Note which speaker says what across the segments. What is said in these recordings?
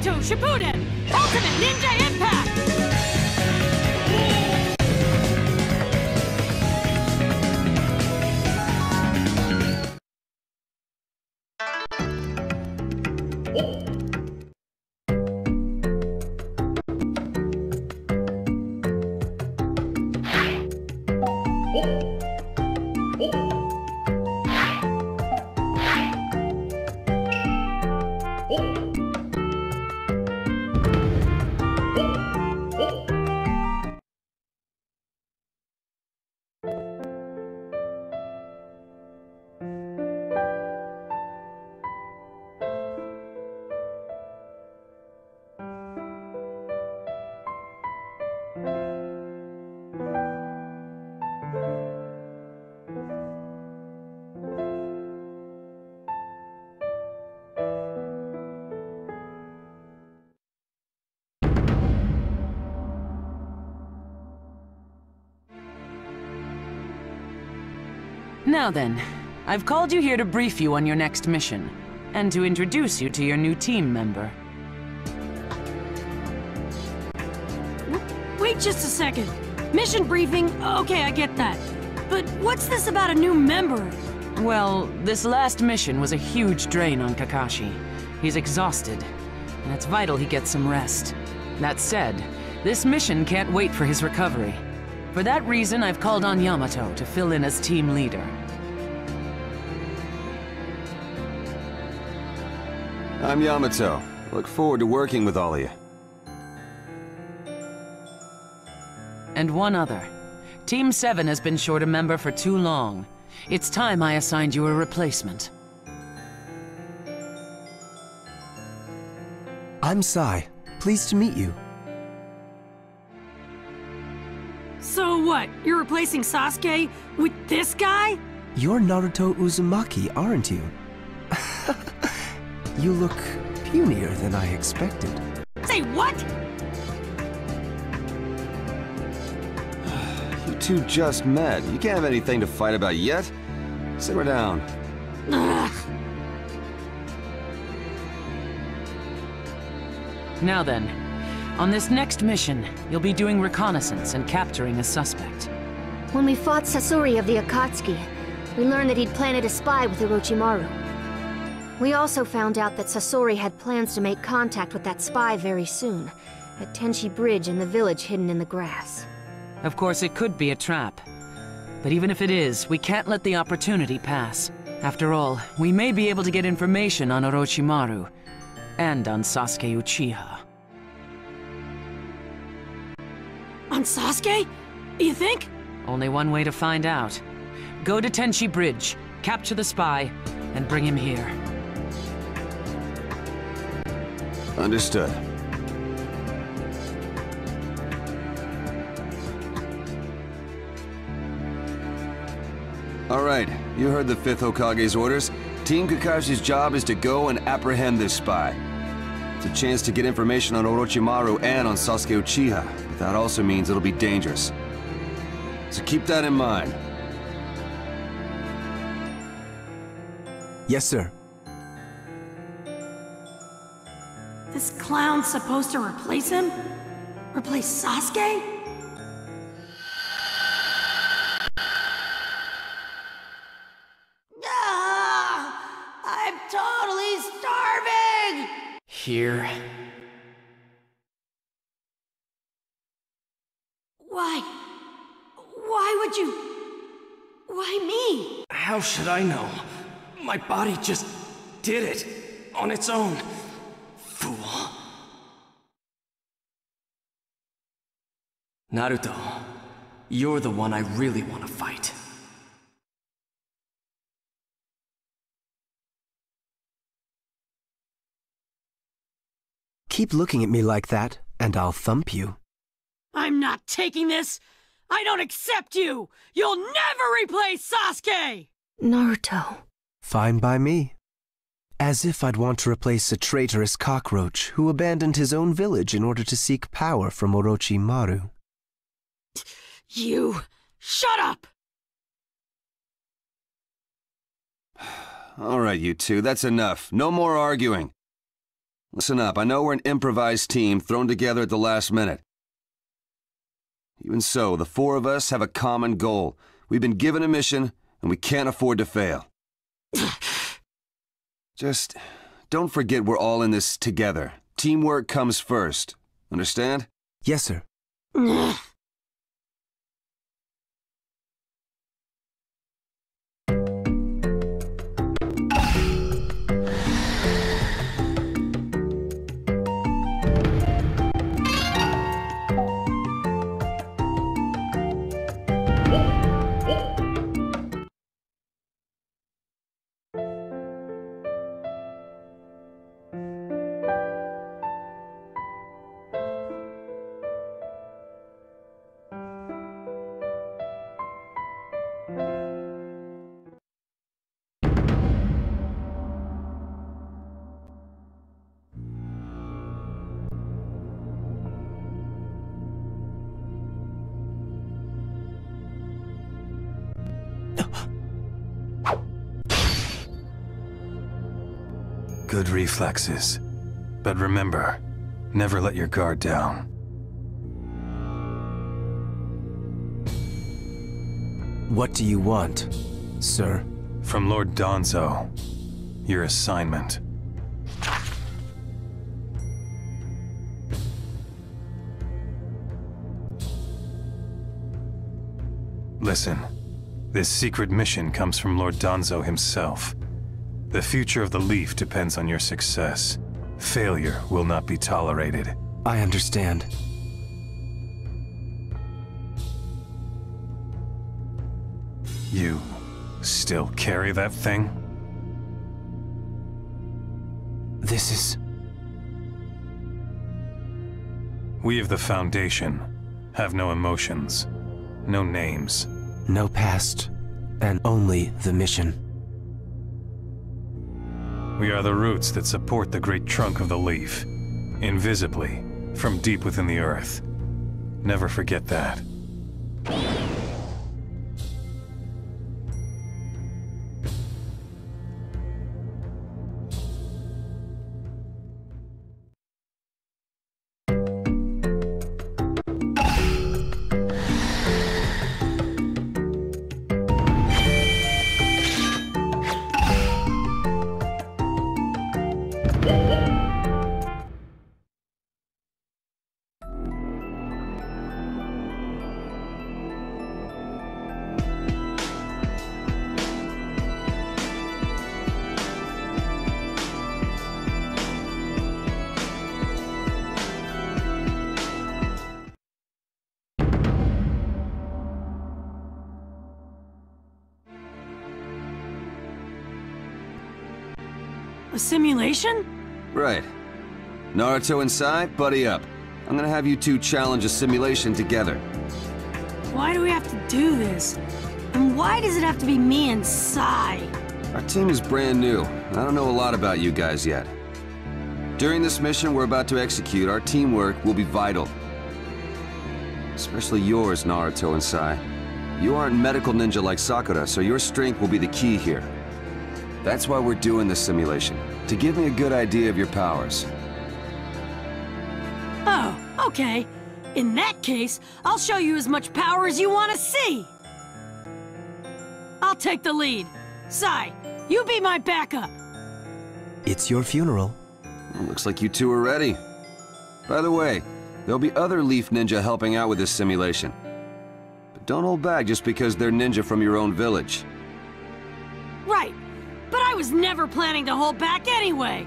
Speaker 1: Naruto Shippuden! Ultimate Ninja Impact!
Speaker 2: Now then, I've called you here to brief you on your next mission, and to introduce you to your new team member.
Speaker 1: Wait just a second. Mission briefing? Okay, I get that. But what's this about a new member?
Speaker 2: Well, this last mission was a huge drain on Kakashi. He's exhausted, and it's vital he gets some rest. That said, this mission can't wait for his recovery. For that reason, I've called on Yamato to fill in as team leader.
Speaker 3: I'm Yamato. Look forward to working with all of you.
Speaker 2: And one other. Team 7 has been short a member for too long. It's time I assigned you a replacement.
Speaker 4: I'm Sai. Pleased to meet you.
Speaker 1: So what? You're replacing Sasuke with this guy?
Speaker 4: You're Naruto Uzumaki, aren't you? You look punier than I expected.
Speaker 1: Say what?
Speaker 3: You two just met. You can't have anything to fight about yet. Simmer down.
Speaker 1: Ugh.
Speaker 2: Now then, on this next mission, you'll be doing reconnaissance and capturing a suspect.
Speaker 5: When we fought Sasori of the Akatsuki, we learned that he'd planted a spy with Orochimaru. We also found out that Sasori had plans to make contact with that spy very soon, at Tenchi Bridge in the village hidden in the grass.
Speaker 2: Of course, it could be a trap. But even if it is, we can't let the opportunity pass. After all, we may be able to get information on Orochimaru, and on Sasuke Uchiha.
Speaker 1: On Sasuke? You think?
Speaker 2: Only one way to find out. Go to Tenchi Bridge, capture the spy, and bring him here.
Speaker 3: Understood. All right, you heard the fifth Hokage's orders. Team Kakashi's job is to go and apprehend this spy. It's a chance to get information on Orochimaru and on Sasuke Uchiha, but that also means it'll be dangerous. So keep that in mind.
Speaker 4: Yes, sir.
Speaker 1: Supposed to replace him? Replace Sasuke? Ah, I'm totally starving!
Speaker 2: Here.
Speaker 1: Why? Why would you? Why me?
Speaker 6: How should I know? My body just did it on its own. Fool. Naruto, you're the one I really want to fight.
Speaker 4: Keep looking at me like that, and I'll thump you.
Speaker 1: I'm not taking this! I don't accept you! You'll never replace Sasuke!
Speaker 5: Naruto.
Speaker 4: Fine by me. As if I'd want to replace a traitorous cockroach who abandoned his own village in order to seek power from Orochimaru.
Speaker 1: You... Shut up!
Speaker 3: All right, you two, that's enough. No more arguing. Listen up, I know we're an improvised team thrown together at the last minute. Even so, the four of us have a common goal. We've been given a mission, and we can't afford to fail. Just don't forget we're all in this together. Teamwork comes first. Understand?
Speaker 4: Yes, sir.
Speaker 7: reflexes. But remember, never let your guard down.
Speaker 4: What do you want, sir?
Speaker 7: From Lord Danzo, your assignment. Listen, this secret mission comes from Lord Danzo himself. The future of the Leaf depends on your success. Failure will not be tolerated.
Speaker 4: I understand.
Speaker 7: You still carry that thing?
Speaker 4: This is...
Speaker 7: We of the Foundation have no emotions, no names.
Speaker 4: no past, and only the mission.
Speaker 7: We are the roots that support the great trunk of the leaf, invisibly, from deep within the earth. Never forget that.
Speaker 3: Naruto and Sai, buddy up. I'm gonna have you two challenge a simulation together.
Speaker 1: Why do we have to do this? And why does it have to be me and Sai?
Speaker 3: Our team is brand new. I don't know a lot about you guys yet. During this mission we're about to execute, our teamwork will be vital. Especially yours, Naruto and Sai. You aren't medical ninja like Sakura, so your strength will be the key here. That's why we're doing this simulation, to give me a good idea of your powers.
Speaker 1: Okay. In that case, I'll show you as much power as you want to see. I'll take the lead. Sai, you be my backup.
Speaker 4: It's your funeral.
Speaker 3: Well, looks like you two are ready. By the way, there'll be other Leaf Ninja helping out with this simulation. But don't hold back just because they're ninja from your own village.
Speaker 1: Right. But I was never planning to hold back anyway.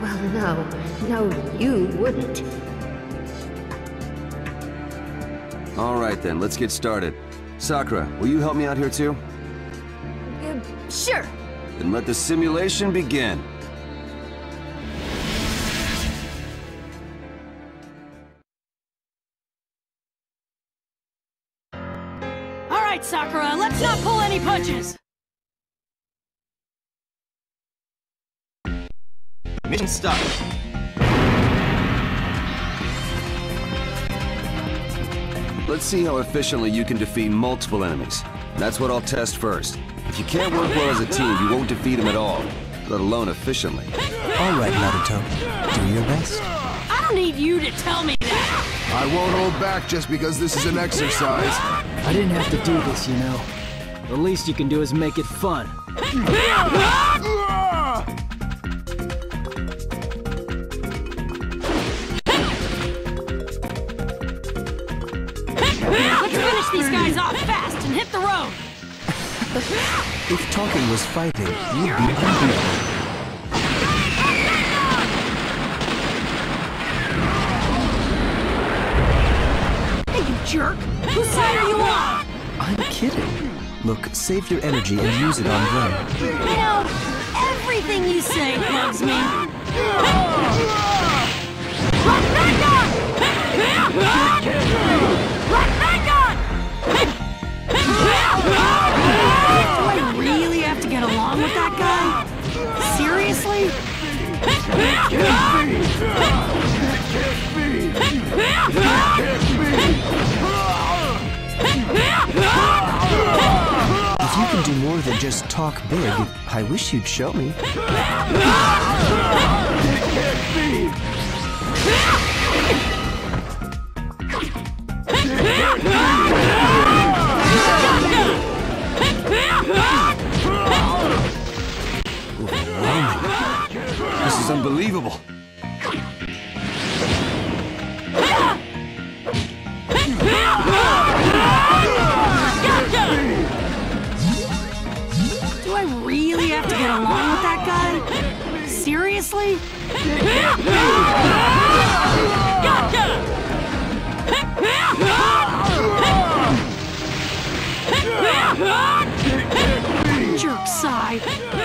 Speaker 5: Well, no. No, you wouldn't.
Speaker 3: All right then, let's get started. Sakura, will you help me out here too?
Speaker 5: Uh, sure.
Speaker 3: Then let the simulation begin.
Speaker 1: All right, Sakura, let's not pull any punches.
Speaker 8: Mission start.
Speaker 3: Let's see how efficiently you can defeat multiple enemies. That's what I'll test first. If you can't work well as a team, you won't defeat them at all, let alone efficiently.
Speaker 4: All right, Naruto. Do your best.
Speaker 1: I don't need you to tell me that.
Speaker 8: I won't hold back just because this is an exercise.
Speaker 9: I didn't have to do this, you know. The least you can do is make it fun.
Speaker 1: finish these guys off fast and hit the road.
Speaker 4: If talking was fighting, you'd be unbeatable.
Speaker 1: Hey, you jerk! Whose side are you on?
Speaker 4: I'm kidding. Look, save your energy and use it on them.
Speaker 1: You know, everything you say bugs me. Do along with that guy? Seriously?
Speaker 4: If you can do more than just talk big, I wish you'd show me.
Speaker 3: Is unbelievable.
Speaker 1: Do I really have to get along with that guy? Seriously? Jerk Sai.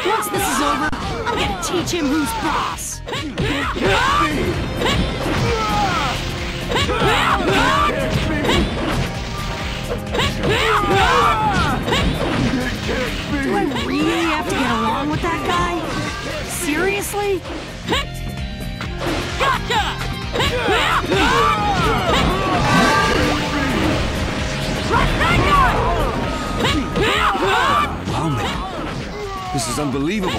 Speaker 1: Once this is over, I'm gonna teach him who's boss. Do I really have to get along with that guy? Seriously?
Speaker 3: Overwhelming. This is unbelievable.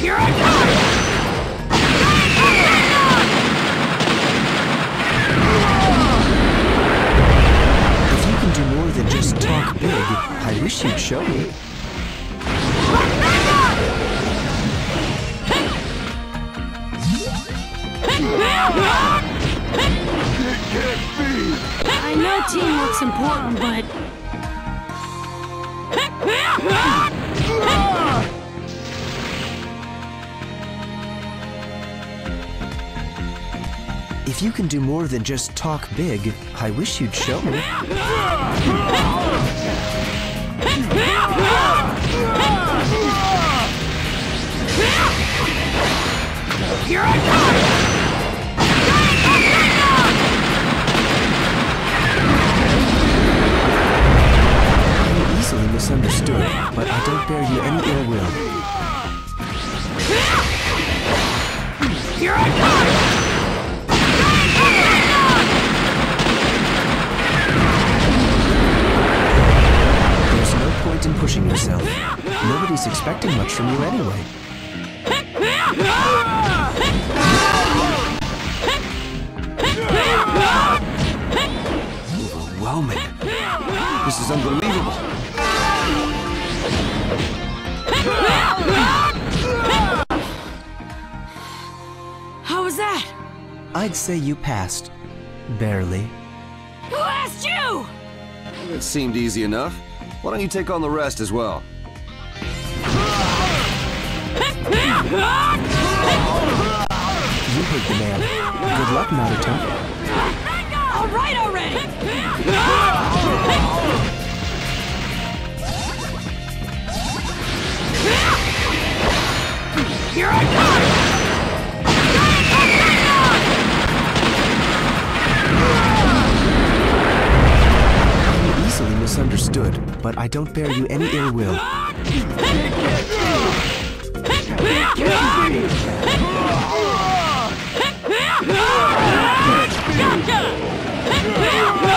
Speaker 1: Here I come!
Speaker 4: If you can do more than just talk big, I wish you'd show me.
Speaker 1: I know teamwork's important, but
Speaker 4: If you can do more than just talk big, I wish you'd show me.
Speaker 1: here I come!
Speaker 4: Misunderstood, but I don't bear you any ill will.
Speaker 1: Here I come!
Speaker 4: There's no point in pushing yourself. Nobody's expecting much from you anyway.
Speaker 3: Overwhelming. This is unbelievable.
Speaker 1: How was that?
Speaker 4: I'd say you passed. Barely.
Speaker 1: Who asked you?
Speaker 3: It seemed easy enough. Why don't you take on the rest as well?
Speaker 4: You heard the man. Good luck, Naruto.
Speaker 1: All right already! Here I come!
Speaker 4: Easily misunderstood, but I don't bear you any ill will.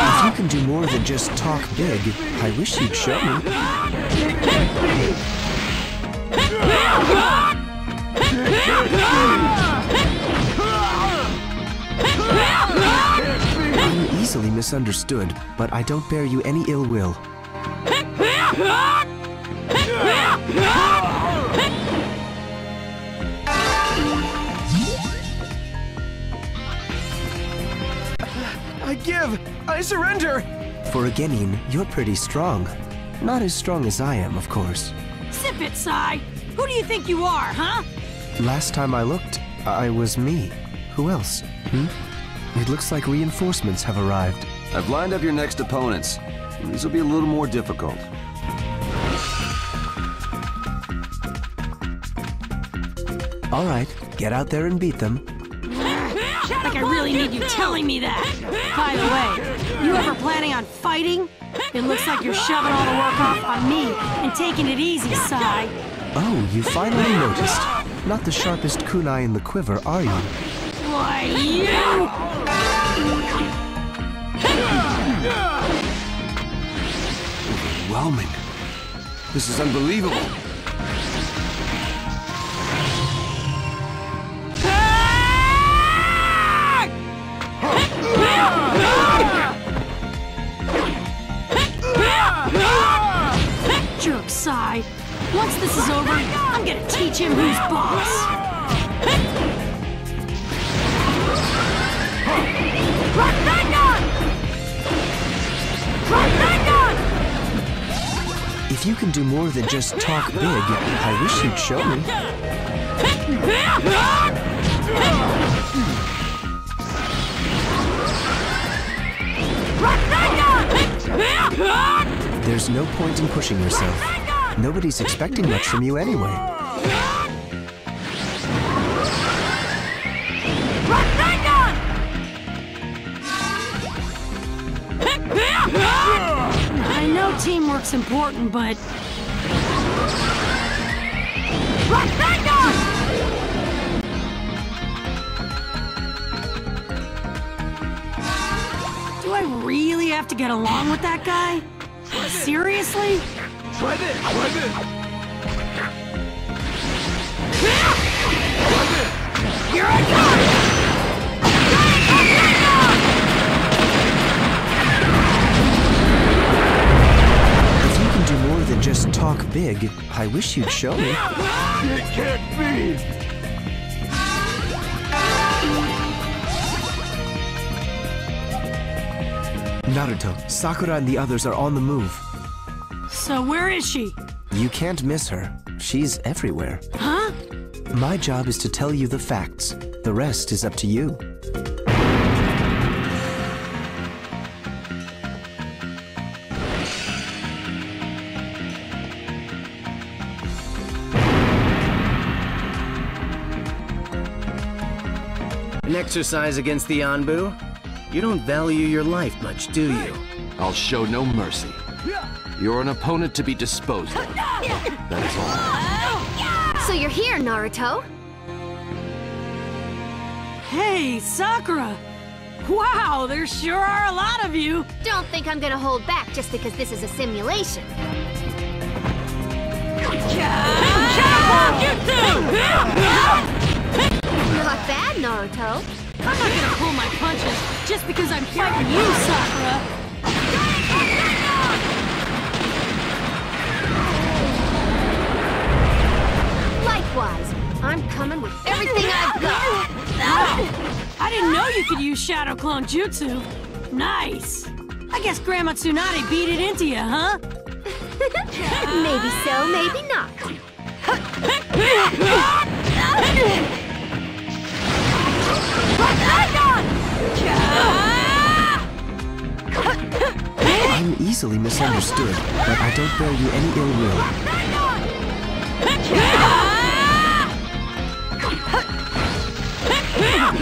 Speaker 4: If you can do more than just talk big, I wish you'd show me. I'm easily misunderstood, but I don't bear you any ill will.
Speaker 10: I give! I surrender!
Speaker 4: For a Genin, you're pretty strong. Not as strong as I am, of course.
Speaker 1: Zip it, Sai! Who do you think you are, huh?
Speaker 4: Last time I looked, I was me. Who else? Hmm? It looks like reinforcements have arrived.
Speaker 3: I've lined up your next opponents. These will be a little more difficult.
Speaker 4: All right, get out there and beat them.
Speaker 1: Like I really need you telling me that. By the way, you ever planning on fighting? It looks like you're shoving all the work off on me and taking it easy, Sai.
Speaker 4: Oh, you finally noticed. Not the sharpest kunai in the quiver, are you?
Speaker 1: Why, you!
Speaker 3: Overwhelming. This is unbelievable.
Speaker 1: Jerk, Sai. Once this is over, I'm gonna teach him who's boss.
Speaker 4: If you can do more than just talk big, I wish you'd show me. There's no point in pushing yourself. Nobody's expecting much from you anyway.
Speaker 1: I know teamwork's important, but do I really have to get along with that guy? Seriously?
Speaker 10: Try this! Try this!
Speaker 1: Here I come!
Speaker 4: If you can do more than just talk big, I wish you'd show me.
Speaker 10: It can't be!
Speaker 4: Naruto, Sakura and the others are on the move.
Speaker 1: So where is she?
Speaker 4: You can't miss her. She's everywhere.
Speaker 1: Huh?
Speaker 4: My job is to tell you the facts. The rest is up to you.
Speaker 9: An exercise against the Anbu? You don't value your life much, do you?
Speaker 11: I'll show no mercy. You're an opponent to be disposed of. That is all.
Speaker 5: So you're here, Naruto?
Speaker 1: Hey, Sakura! Wow, there sure are a lot of you!
Speaker 5: Don't think I'm gonna hold back just because this is a simulation. You're not bad, Naruto.
Speaker 1: I'm not gonna pull my punches just because I'm fighting you, Sakura!
Speaker 5: Likewise, I'm coming with everything I've got.
Speaker 1: I didn't know you could use Shadow Clone Jutsu. Nice! I guess Grandma Tsunade beat it into you, huh?
Speaker 5: maybe so, maybe not.
Speaker 4: I'm easily misunderstood, but I don't bear you any ill will. If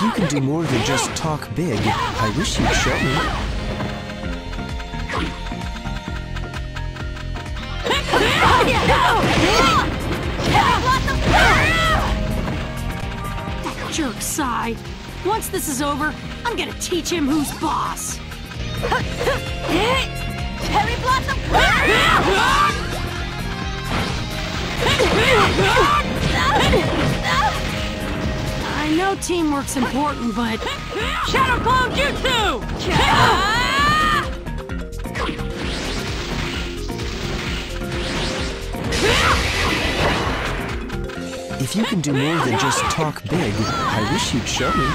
Speaker 4: you can do more than just talk big, I wish you'd show me.
Speaker 1: That jerk Sai. Once this is over, I'm gonna teach him who's boss.
Speaker 12: Cherry Blossom!
Speaker 1: I know teamwork's important, but... Shadow Clone Jutsu!
Speaker 4: If you can do more than just talk big, I wish you'd show me.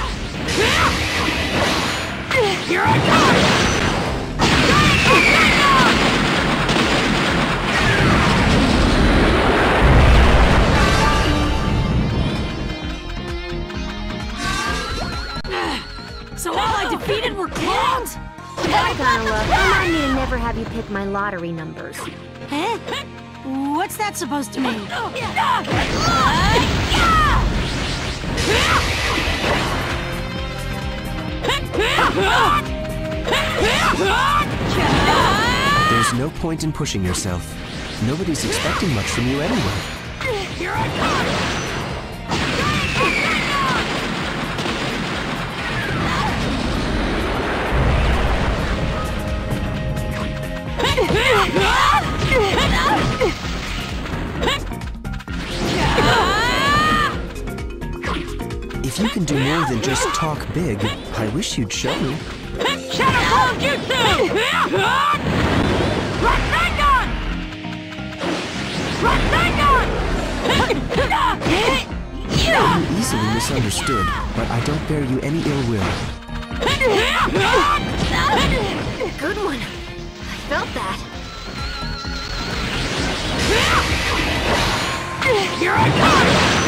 Speaker 12: Here I come!
Speaker 1: All I defeated were clones?
Speaker 5: That kind of luck. Remind me to never have you pick my lottery numbers.
Speaker 1: Huh? What's that supposed to mean?
Speaker 4: Oh, There's no point in pushing yourself. Nobody's expecting much from you anyway.
Speaker 12: Here I come!
Speaker 4: You can do more than just talk big, I wish you'd show me.
Speaker 12: Shadow Clone Jutsu! Rasengan! Rasengan!
Speaker 4: I'm easily misunderstood, but I don't bear you any ill will.
Speaker 5: Good one. I felt that.
Speaker 12: Here I come!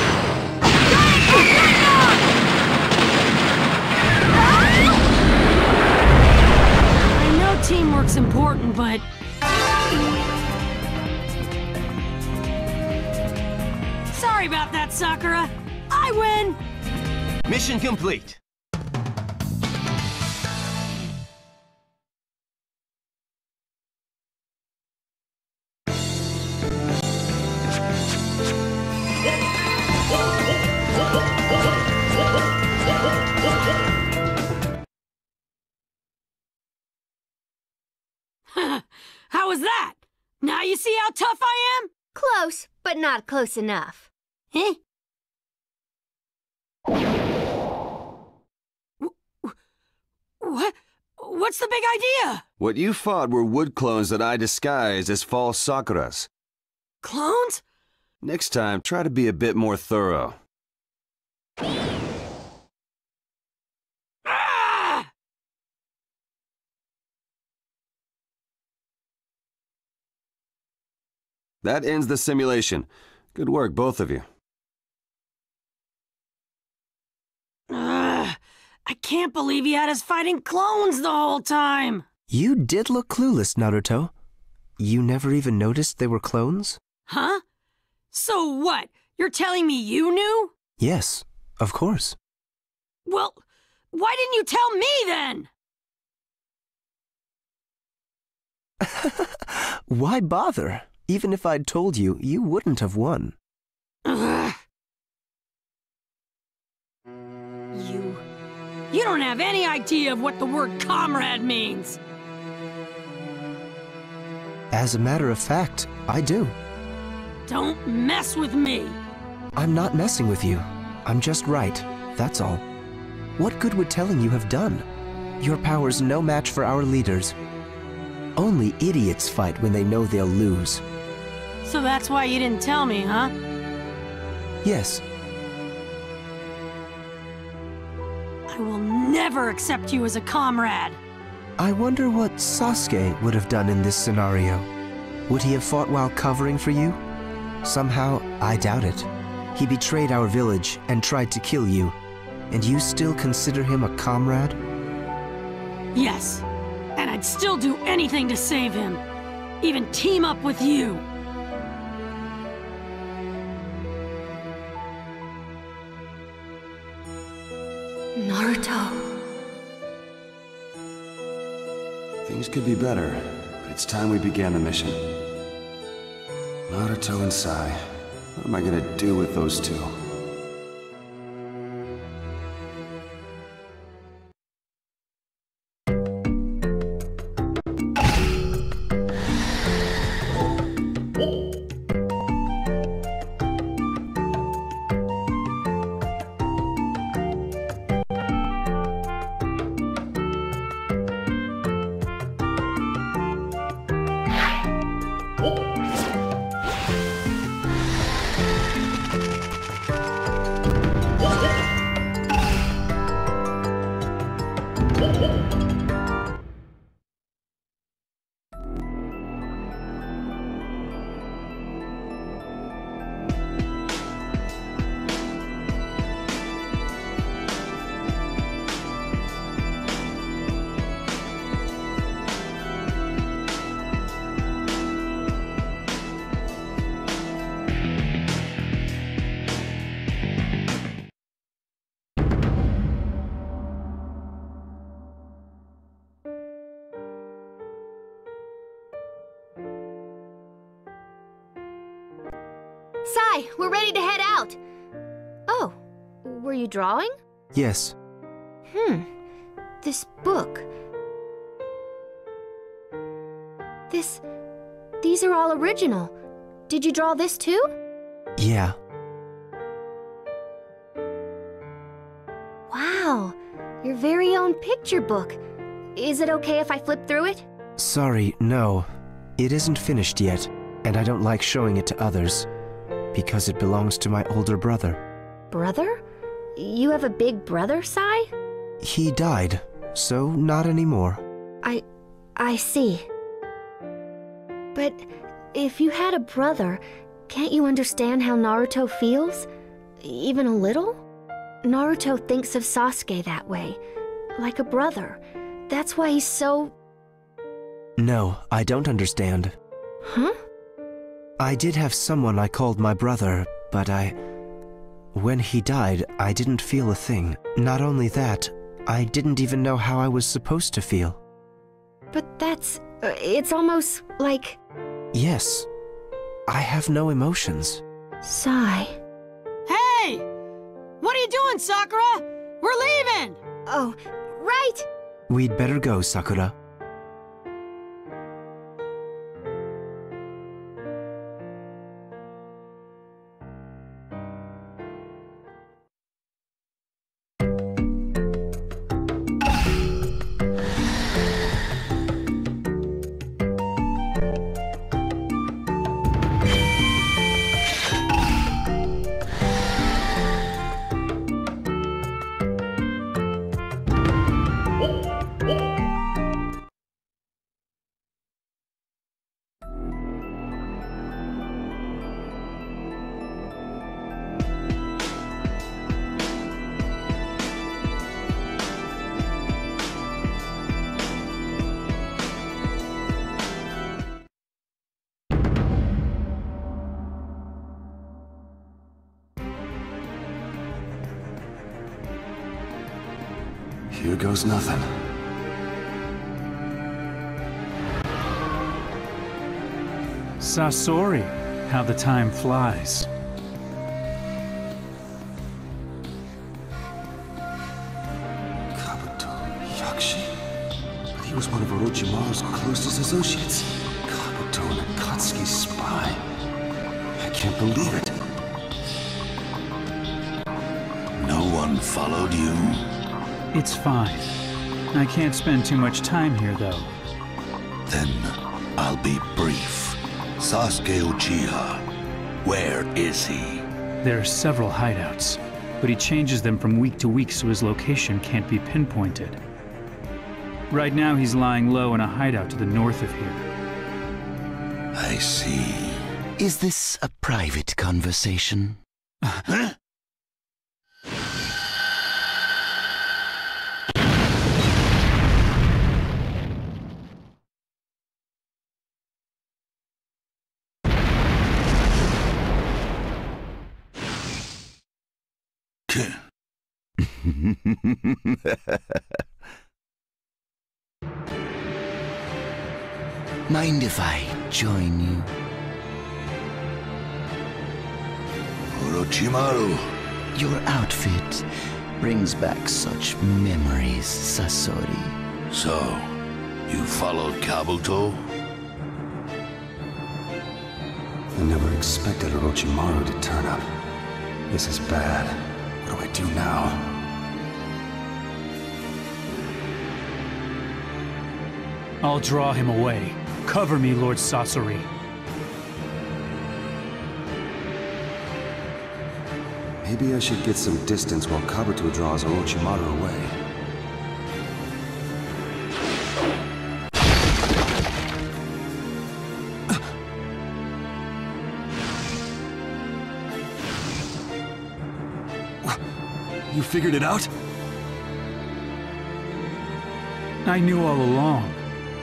Speaker 1: I know teamwork's important, but... Sorry about that, Sakura. I win!
Speaker 10: Mission complete.
Speaker 1: Now you see how tough I am?
Speaker 5: Close, but not close enough.
Speaker 1: Eh? What? What's the big idea?
Speaker 3: What you fought were wood clones that I disguised as false Sakuras.
Speaker 1: Clones?
Speaker 3: Next time, try to be a bit more thorough.
Speaker 1: Ah!
Speaker 3: That ends the simulation. Good work, both of you.
Speaker 1: Ugh, I can't believe he had us fighting clones the whole time.
Speaker 4: You did look clueless, Naruto. You never even noticed they were clones?
Speaker 1: Huh? So what? You're telling me you knew?
Speaker 4: Yes, of course.
Speaker 1: Well, why didn't you tell me then?
Speaker 4: Why bother? Even if I'd told you, you wouldn't have won.
Speaker 1: Ugh. You. You don't have any idea of what the word comrade means.
Speaker 4: As a matter of fact, I do.
Speaker 1: Don't mess with me.
Speaker 4: I'm not messing with you. I'm just right, that's all. What good would telling you have done? Your power's no match for our leaders. Only idiots fight when they know they'll lose.
Speaker 1: So that's why you didn't tell me, huh?
Speaker 4: Yes,
Speaker 1: I will never accept you as a comrade.
Speaker 4: I wonder what Sasuke would have done in this scenario. Would he have fought while covering for you? Somehow, I doubt it. He betrayed our village and tried to kill you, and you still consider him a comrade?
Speaker 1: Yes. And I'd still do anything to save him. Even team up with you.
Speaker 5: Naruto.
Speaker 3: Things could be better, but it's time we began the mission. Naruto and Sai. What am I gonna do with those two?
Speaker 5: Drawing?
Speaker 4: Yes.
Speaker 5: Hmm. This book. This. These are all original. Did you draw this too?
Speaker 4: Yeah.
Speaker 5: Wow. Your very own picture book. Is it okay if I flip through it?
Speaker 4: Sorry, no. It isn't finished yet, and I don't like showing it to others. Because it belongs to my older brother.
Speaker 5: Brother? You have a big brother, Sai?
Speaker 4: He died, so not anymore.
Speaker 5: I. I see. But if you had a brother, can't you understand how Naruto feels? Even a little? Naruto thinks of Sasuke that way, like a brother. That's why he's so.
Speaker 4: No, I don't understand.
Speaker 5: Huh?
Speaker 4: I did have someone I called my brother, but I. When he died, I didn't feel a thing. Not only that, I didn't even know how I was supposed to feel.
Speaker 5: But that's. Uh, it's almost like.
Speaker 4: Yes. I have no emotions.
Speaker 5: Sigh.
Speaker 1: Hey! What are you doing, Sakura? We're leaving!
Speaker 5: Oh, right!
Speaker 4: We'd better go, Sakura.
Speaker 3: Nothing.
Speaker 13: Sasori, how the time flies.
Speaker 3: Kabuto, Yakushi. He was one of Orochimaru's closest associates. Kabuto and Akatsuki's spy. I can't believe it.
Speaker 14: No one followed you?
Speaker 13: It's fine. I can't spend too much time here, though.
Speaker 14: Then I'll be brief. Sasuke Uchiha, where is he?
Speaker 13: There are several hideouts, but he changes them from week to week so his location can't be pinpointed. Right now, he's lying low in a hideout to the north of here.
Speaker 14: I see. Is this a private conversation? Mind if I join you? Orochimaru. Your outfit brings back such memories, Sasori. So, you followed Kabuto?
Speaker 3: I never expected Orochimaru to turn up. This is bad. What do I do now?
Speaker 13: I'll draw him away. Cover me, Lord Sasori.
Speaker 3: Maybe I should get some distance while Kabuto draws Orochimaru away. You figured it out?
Speaker 13: I knew all along.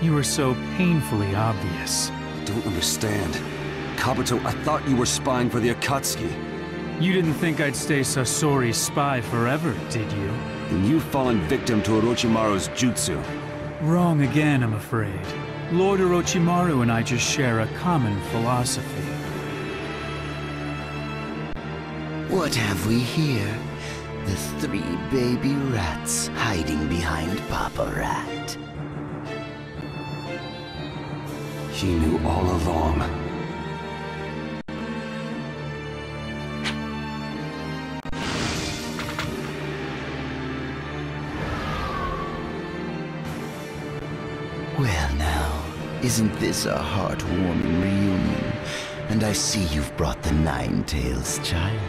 Speaker 13: You were so painfully obvious.
Speaker 3: I don't understand. Kabuto, I thought you were spying for the Akatsuki.
Speaker 13: You didn't think I'd stay Sasori's spy forever, did you?
Speaker 3: And you've fallen victim to Orochimaru's jutsu.
Speaker 13: Wrong again, I'm afraid. Lord Orochimaru and I just share a common philosophy.
Speaker 14: What have we here? The three baby rats hiding behind Papa Rat.
Speaker 3: He knew all along.
Speaker 14: Well now, isn't this a heartwarming reunion? And I see you've brought the Nine Tails child.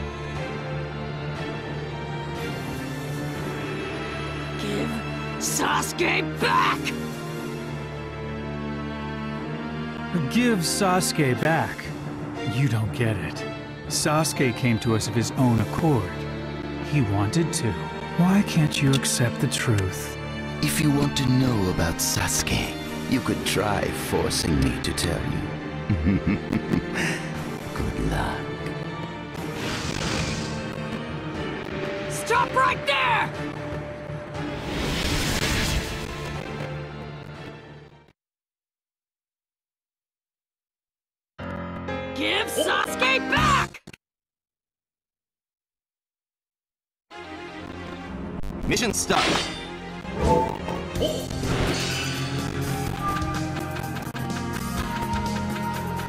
Speaker 12: Give Sasuke back!
Speaker 13: Give Sasuke back. You don't get it. Sasuke came to us of his own accord. He wanted to. Why can't you accept the truth?
Speaker 14: If you want to know about Sasuke, you could try forcing me to tell you. Good luck.
Speaker 12: Stop right there!
Speaker 11: Mission start.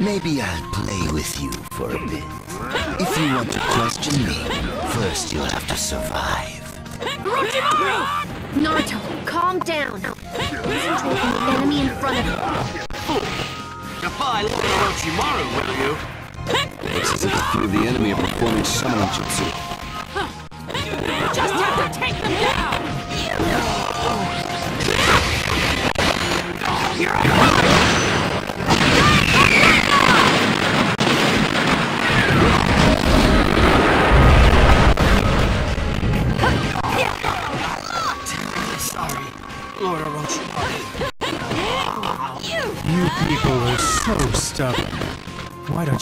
Speaker 14: Maybe I'll play with you for a bit. If you want to question me, first you'll have to survive.
Speaker 12: Orochimaru!
Speaker 5: Naruto, calm down. Listen to the enemy in front of you.
Speaker 11: Defy Lord Orochimaru, will you?
Speaker 3: Looks as if a few of the enemy are performing summoning jutsu.
Speaker 12: Just have to take them down!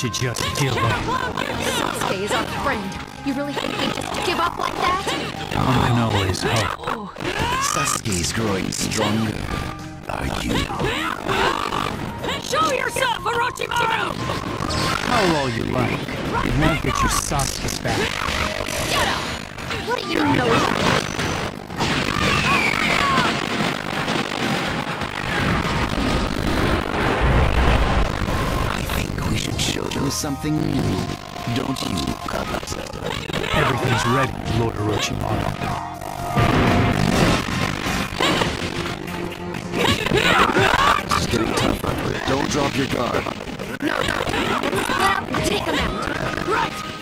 Speaker 13: You just give up?
Speaker 5: Sasuke is our friend. You really think we just give up like that?
Speaker 13: One can always hope.
Speaker 14: Sasuke's growing stronger. Are you?
Speaker 12: Show yourself, Orochimaru!
Speaker 13: Howl all you like. It won't get you Sasuke back.
Speaker 12: Get up!
Speaker 5: What do you know about
Speaker 14: something new. Don't you, Kabuto?
Speaker 13: Everything's ready, Lord Orochimaru.
Speaker 3: It's getting tougher. Don't drop your guard.
Speaker 5: No, no. Let's split take him out.
Speaker 12: Right!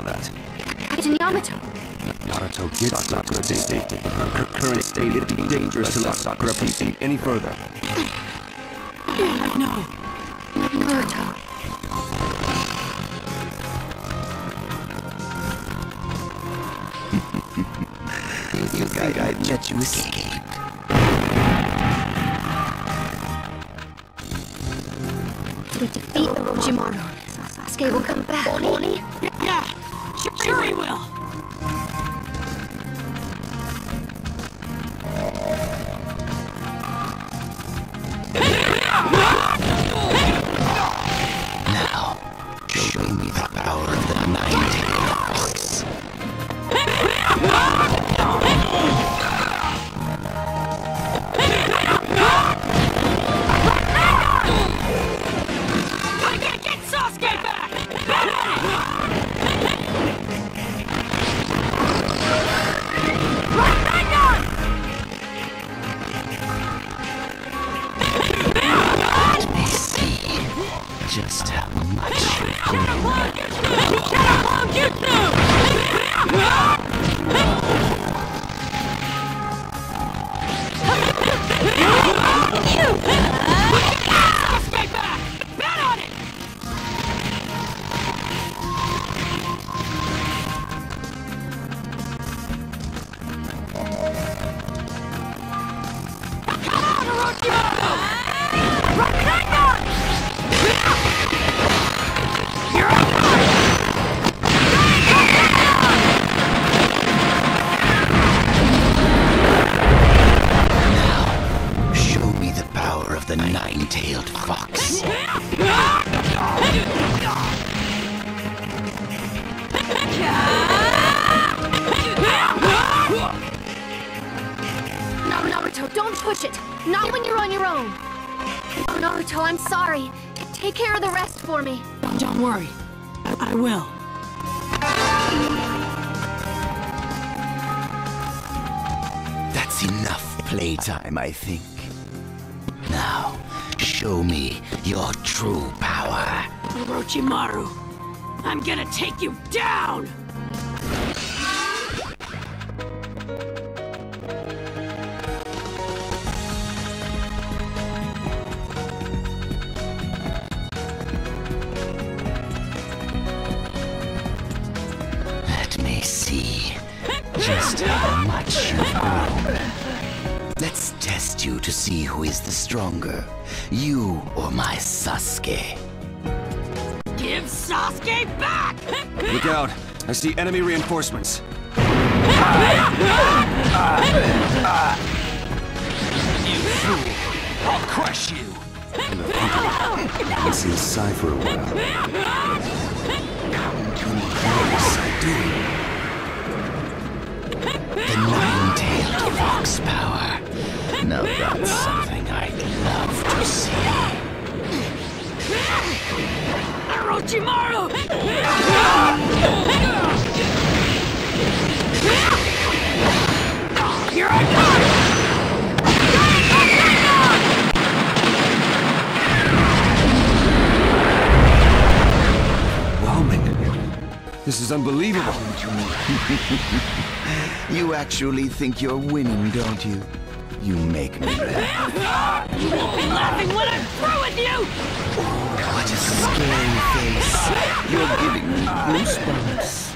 Speaker 5: about that?
Speaker 15: It's
Speaker 5: Yamato.
Speaker 3: Yamato gets Sakura Daisy. Her current state it'd be dangerous to let Sakura proceed any further.
Speaker 1: No.
Speaker 5: Naruto.
Speaker 15: you guy I let you escape.
Speaker 5: To defeat Orochimaru, Sasuke will come back.
Speaker 1: We will. I
Speaker 15: think. Now, show me your true power.
Speaker 14: Orochimaru, I'm gonna take you down!
Speaker 3: I see enemy reinforcements.
Speaker 1: You
Speaker 16: fool! I'll crush you!
Speaker 3: This is Psy for. Come to me, what is I doing?
Speaker 14: The nine-tailed fox power. Now that's something I'd love to see.
Speaker 1: Orochimaru!
Speaker 3: This is unbelievable.
Speaker 14: You actually think you're winning, don't you? You make me laugh.
Speaker 1: You won't be laughing when I'm through with you!
Speaker 14: What a scary face. You're giving me goosebumps.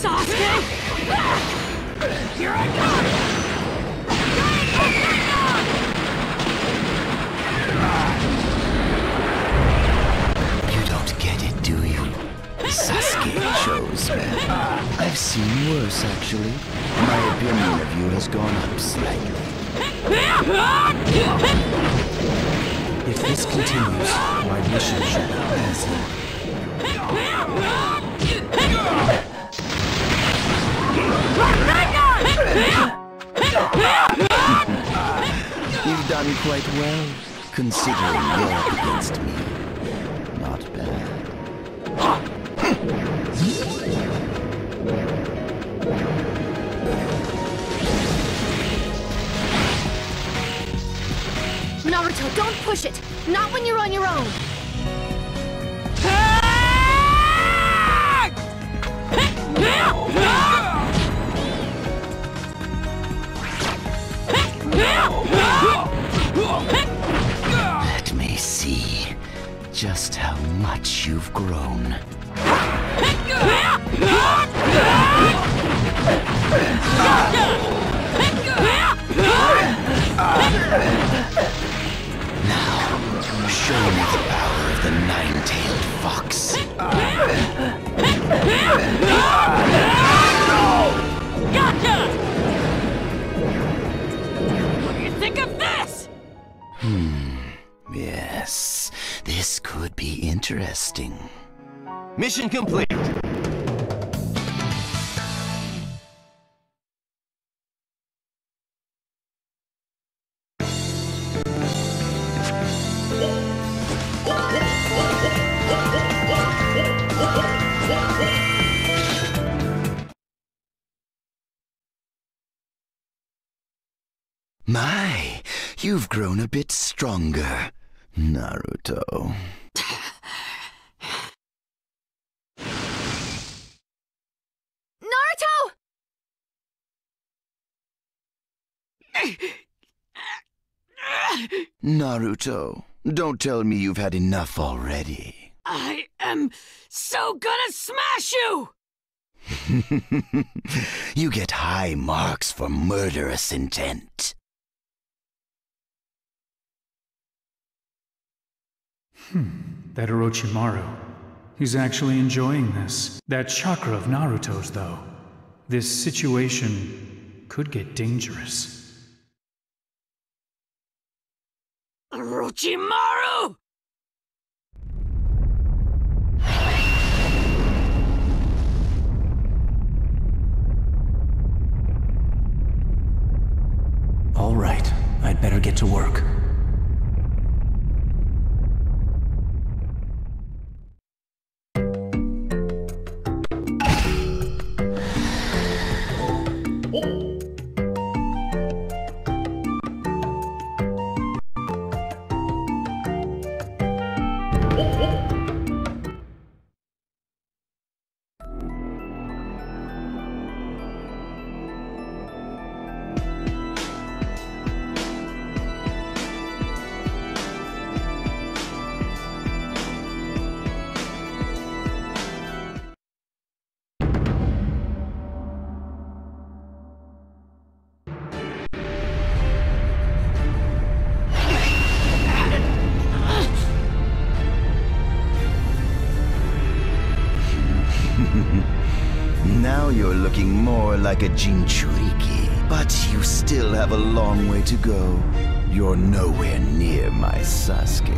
Speaker 1: Sasuke! Here I come!
Speaker 14: You don't get it, do you? Sasuke chose me. I've seen worse, actually. My opinion of you has gone up slightly.
Speaker 4: If this continues, my mission should be easy.
Speaker 14: Done quite well, considering you're up against me. Not bad.
Speaker 5: Naruto, don't push it! Not when you're on your own!
Speaker 14: Let just how much you've grown. Now, show me the power of the nine-tailed fox.
Speaker 1: Gotcha! What do you think of this?
Speaker 14: Hmm. Yes, this could be interesting.
Speaker 11: Mission complete.
Speaker 14: My, you've grown a bit stronger, Naruto.
Speaker 5: Naruto!
Speaker 14: Naruto, don't tell me you've had enough already.
Speaker 1: I am so gonna smash you!
Speaker 14: you get high marks for murderous intent.
Speaker 13: Hmm, that Orochimaru. He's actually enjoying this. That chakra of Naruto's, though. This situation could get dangerous.
Speaker 1: Orochimaru!
Speaker 4: All right, I'd better get to work.
Speaker 14: You're looking more like a Jinchuriki. But you still have a long way to go. You're nowhere near my Sasuke.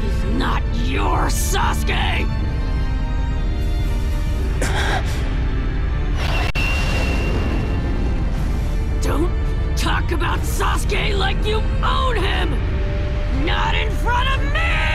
Speaker 1: He's not your Sasuke! Don't talk about Sasuke like you own him! Not in front of me!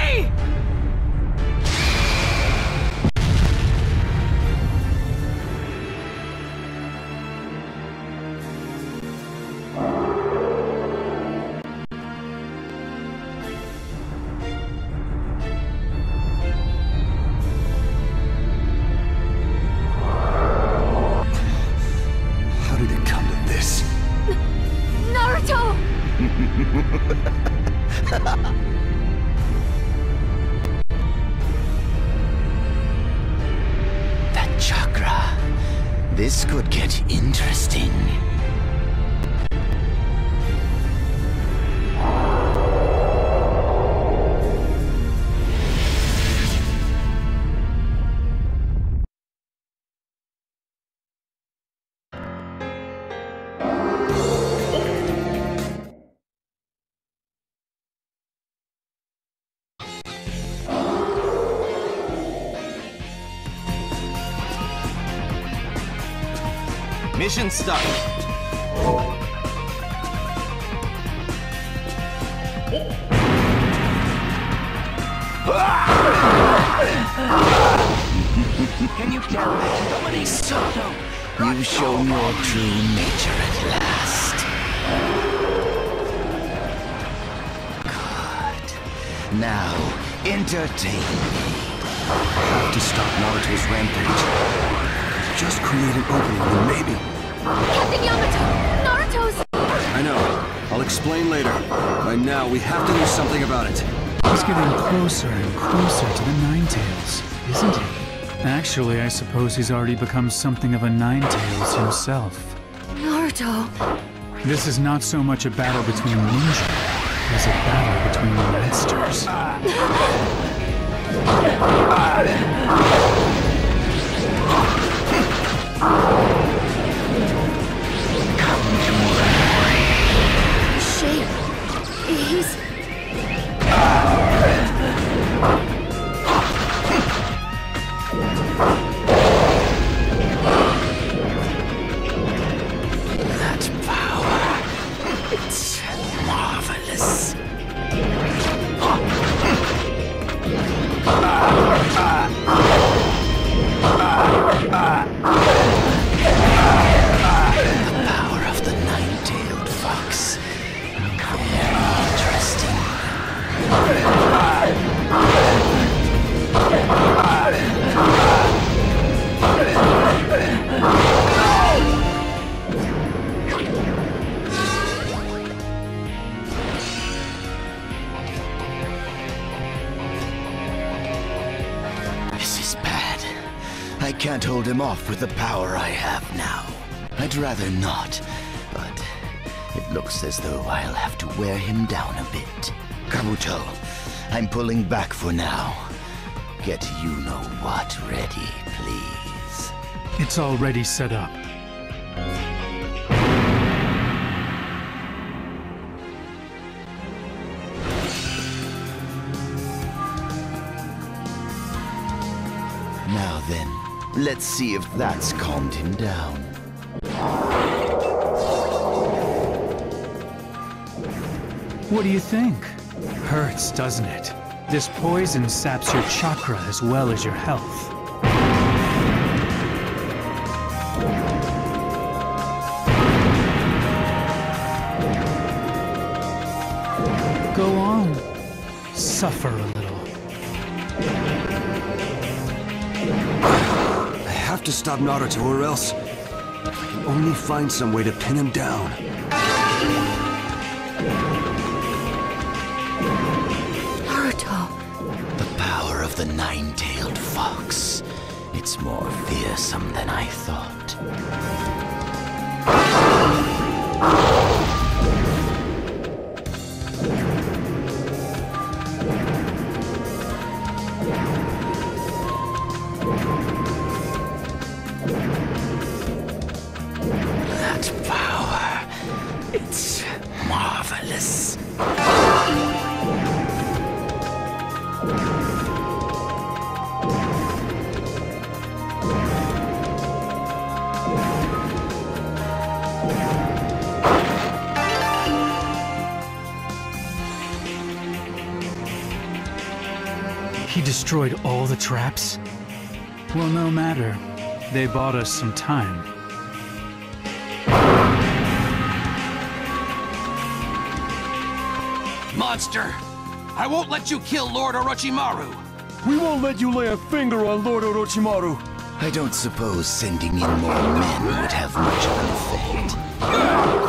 Speaker 11: Mission start.
Speaker 14: Can you tell somebody so? You've shown your true nature at last. Good. Now, entertain me.
Speaker 3: Have to stop Naruto's rampage. Just create an opening and maybe...
Speaker 5: Captain Yamato! Naruto's...
Speaker 3: I know. I'll explain later. Right now, we have to do something about it.
Speaker 13: He's getting closer and closer to the Nine Tails, isn't he? Actually, I suppose he's already become something of a Nine Tails himself.
Speaker 5: Naruto...
Speaker 13: This is not so much a battle between ninja as a battle between masters.
Speaker 14: That off with the power I have now. I'd rather not, but it looks as though I'll have to wear him down a bit. Kabuto, I'm pulling back for now. Get you know what ready, please.
Speaker 13: It's already set up.
Speaker 14: Let's see if that's calmed him down.
Speaker 13: What do you think? Hurts, doesn't it? This poison saps your chakra as well as your health.
Speaker 3: Stop Naruto or else... I can only find some way to pin him down.
Speaker 5: Naruto...
Speaker 14: The power of the nine-tailed fox. It's more fearsome than I thought.
Speaker 13: They bought us some time.
Speaker 11: Monster! I won't let you kill Lord Orochimaru!
Speaker 3: We won't let you lay a finger on Lord Orochimaru!
Speaker 14: I don't suppose sending in more men would have much of an effect.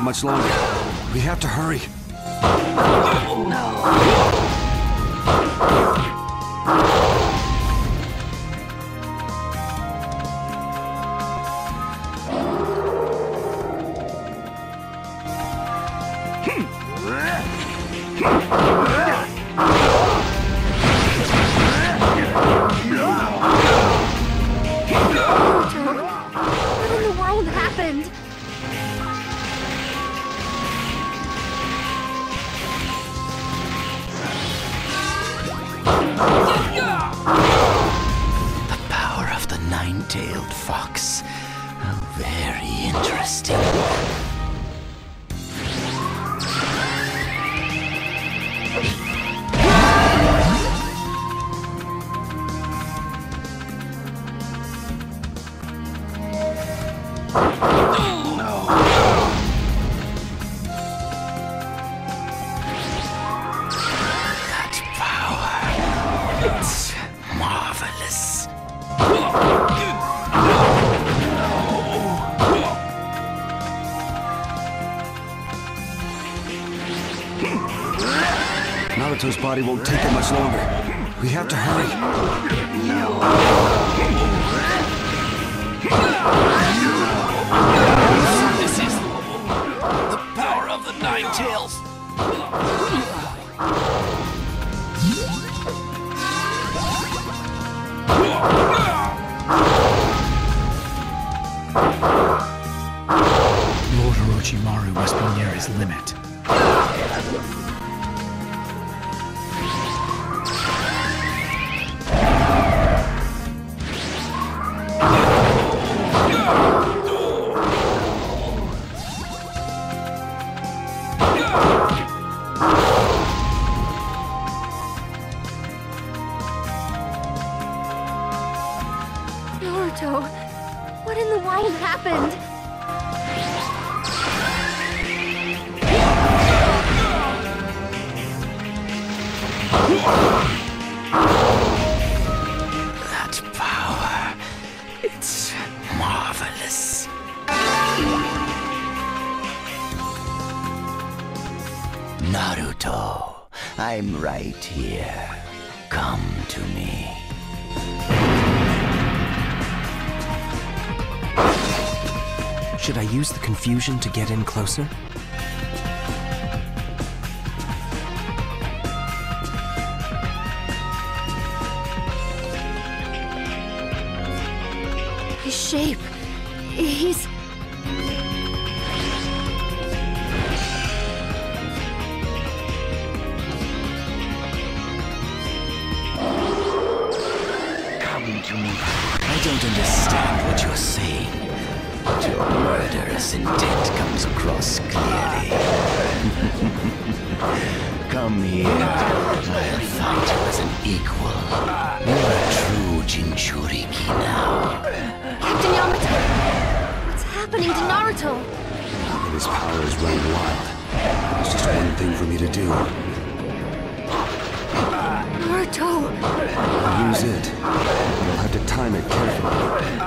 Speaker 3: It much longer. We have to hurry.
Speaker 14: Oh,
Speaker 3: Naruto, body won't take it much longer.
Speaker 4: Confusion to get in closer?
Speaker 12: His shape. He's.
Speaker 14: Murderous intent comes across clearly. Come here. I'll fight you as an equal. You're a true Jinchuriki now.
Speaker 5: Captain Yamato! What's happening to Naruto?
Speaker 3: And his power is running wild. There's just one thing for me to do.
Speaker 5: Naruto!
Speaker 3: I'll use it. But I'll have to time it carefully.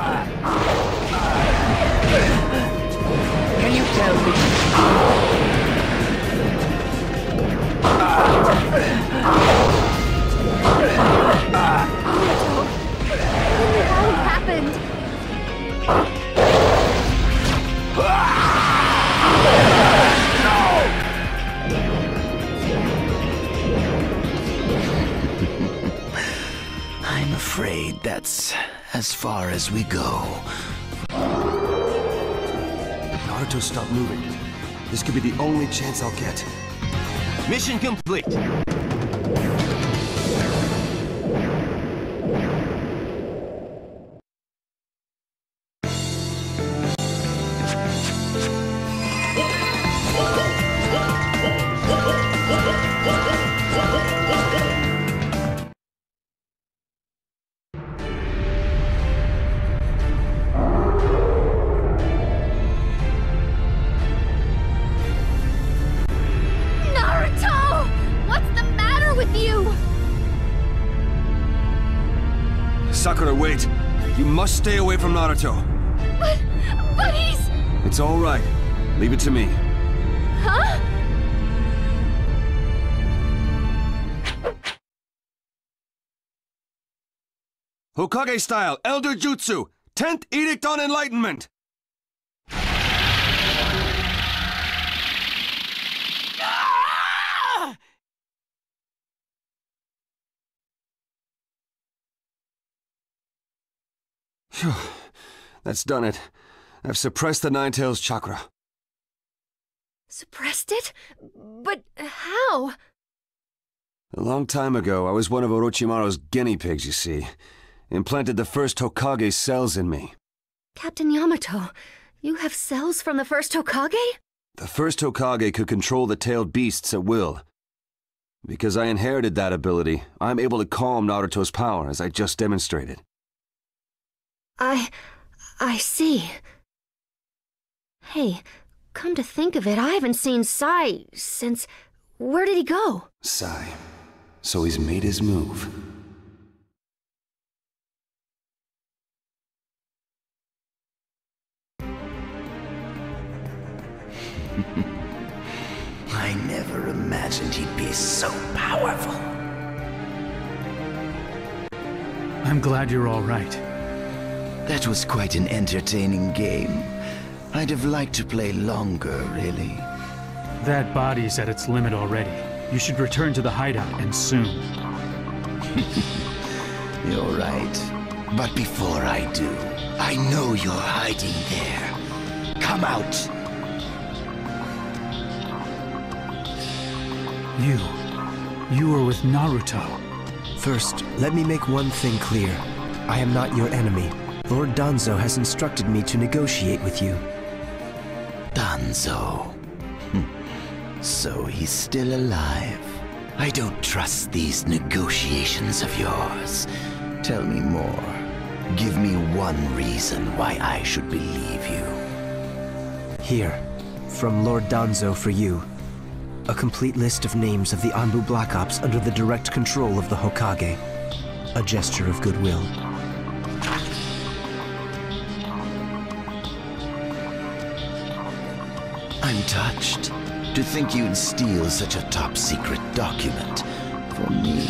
Speaker 9: Can you tell me?
Speaker 5: What the hell happened?
Speaker 14: I'm afraid that's as far as we go.
Speaker 3: Naruto, stop moving. This could be the only chance I'll get.
Speaker 11: Mission complete.
Speaker 3: From Naruto.
Speaker 5: But, but he's...
Speaker 3: It's all right. Leave it to me.
Speaker 5: Huh?
Speaker 3: Hokage style, Elder Jutsu, 10th Edict on Enlightenment! Phew. That's done it. I've suppressed the Nine Tails chakra.
Speaker 5: Suppressed it? But how?
Speaker 3: A long time ago, I was one of Orochimaru's guinea pigs, you see. Implanted the first Hokage cells in me.
Speaker 5: Captain Yamato, you have cells from the first Hokage?
Speaker 3: The first Hokage could control the tailed beasts at will. Because I inherited that ability, I'm able to calm Naruto's power, as I just demonstrated.
Speaker 5: I... I see. Hey, come to think of it, I haven't seen Sai since... Where did he go?
Speaker 3: Sigh. So he's made his move.
Speaker 14: I never imagined he'd be so powerful.
Speaker 13: I'm glad you're all right.
Speaker 14: That was quite an entertaining game. I'd have liked to play longer, really.
Speaker 13: That body's at its limit already. You should return to the hideout, and soon.
Speaker 14: You're right. But before I do, I know you're hiding there. Come out!
Speaker 13: You. You were with Naruto.
Speaker 4: First, let me make one thing clear. I am not your enemy. Lord Danzo has instructed me to negotiate with you.
Speaker 14: Danzo. Hmm. So he's still alive. I don't trust these negotiations of yours. Tell me more. Give me one reason why I should believe you.
Speaker 4: Here, from Lord Danzo for you. A complete list of names of the Anbu Black Ops under the direct control of the Hokage. A gesture of goodwill.
Speaker 14: I'm touched. To think you'd steal such a top secret document. For me.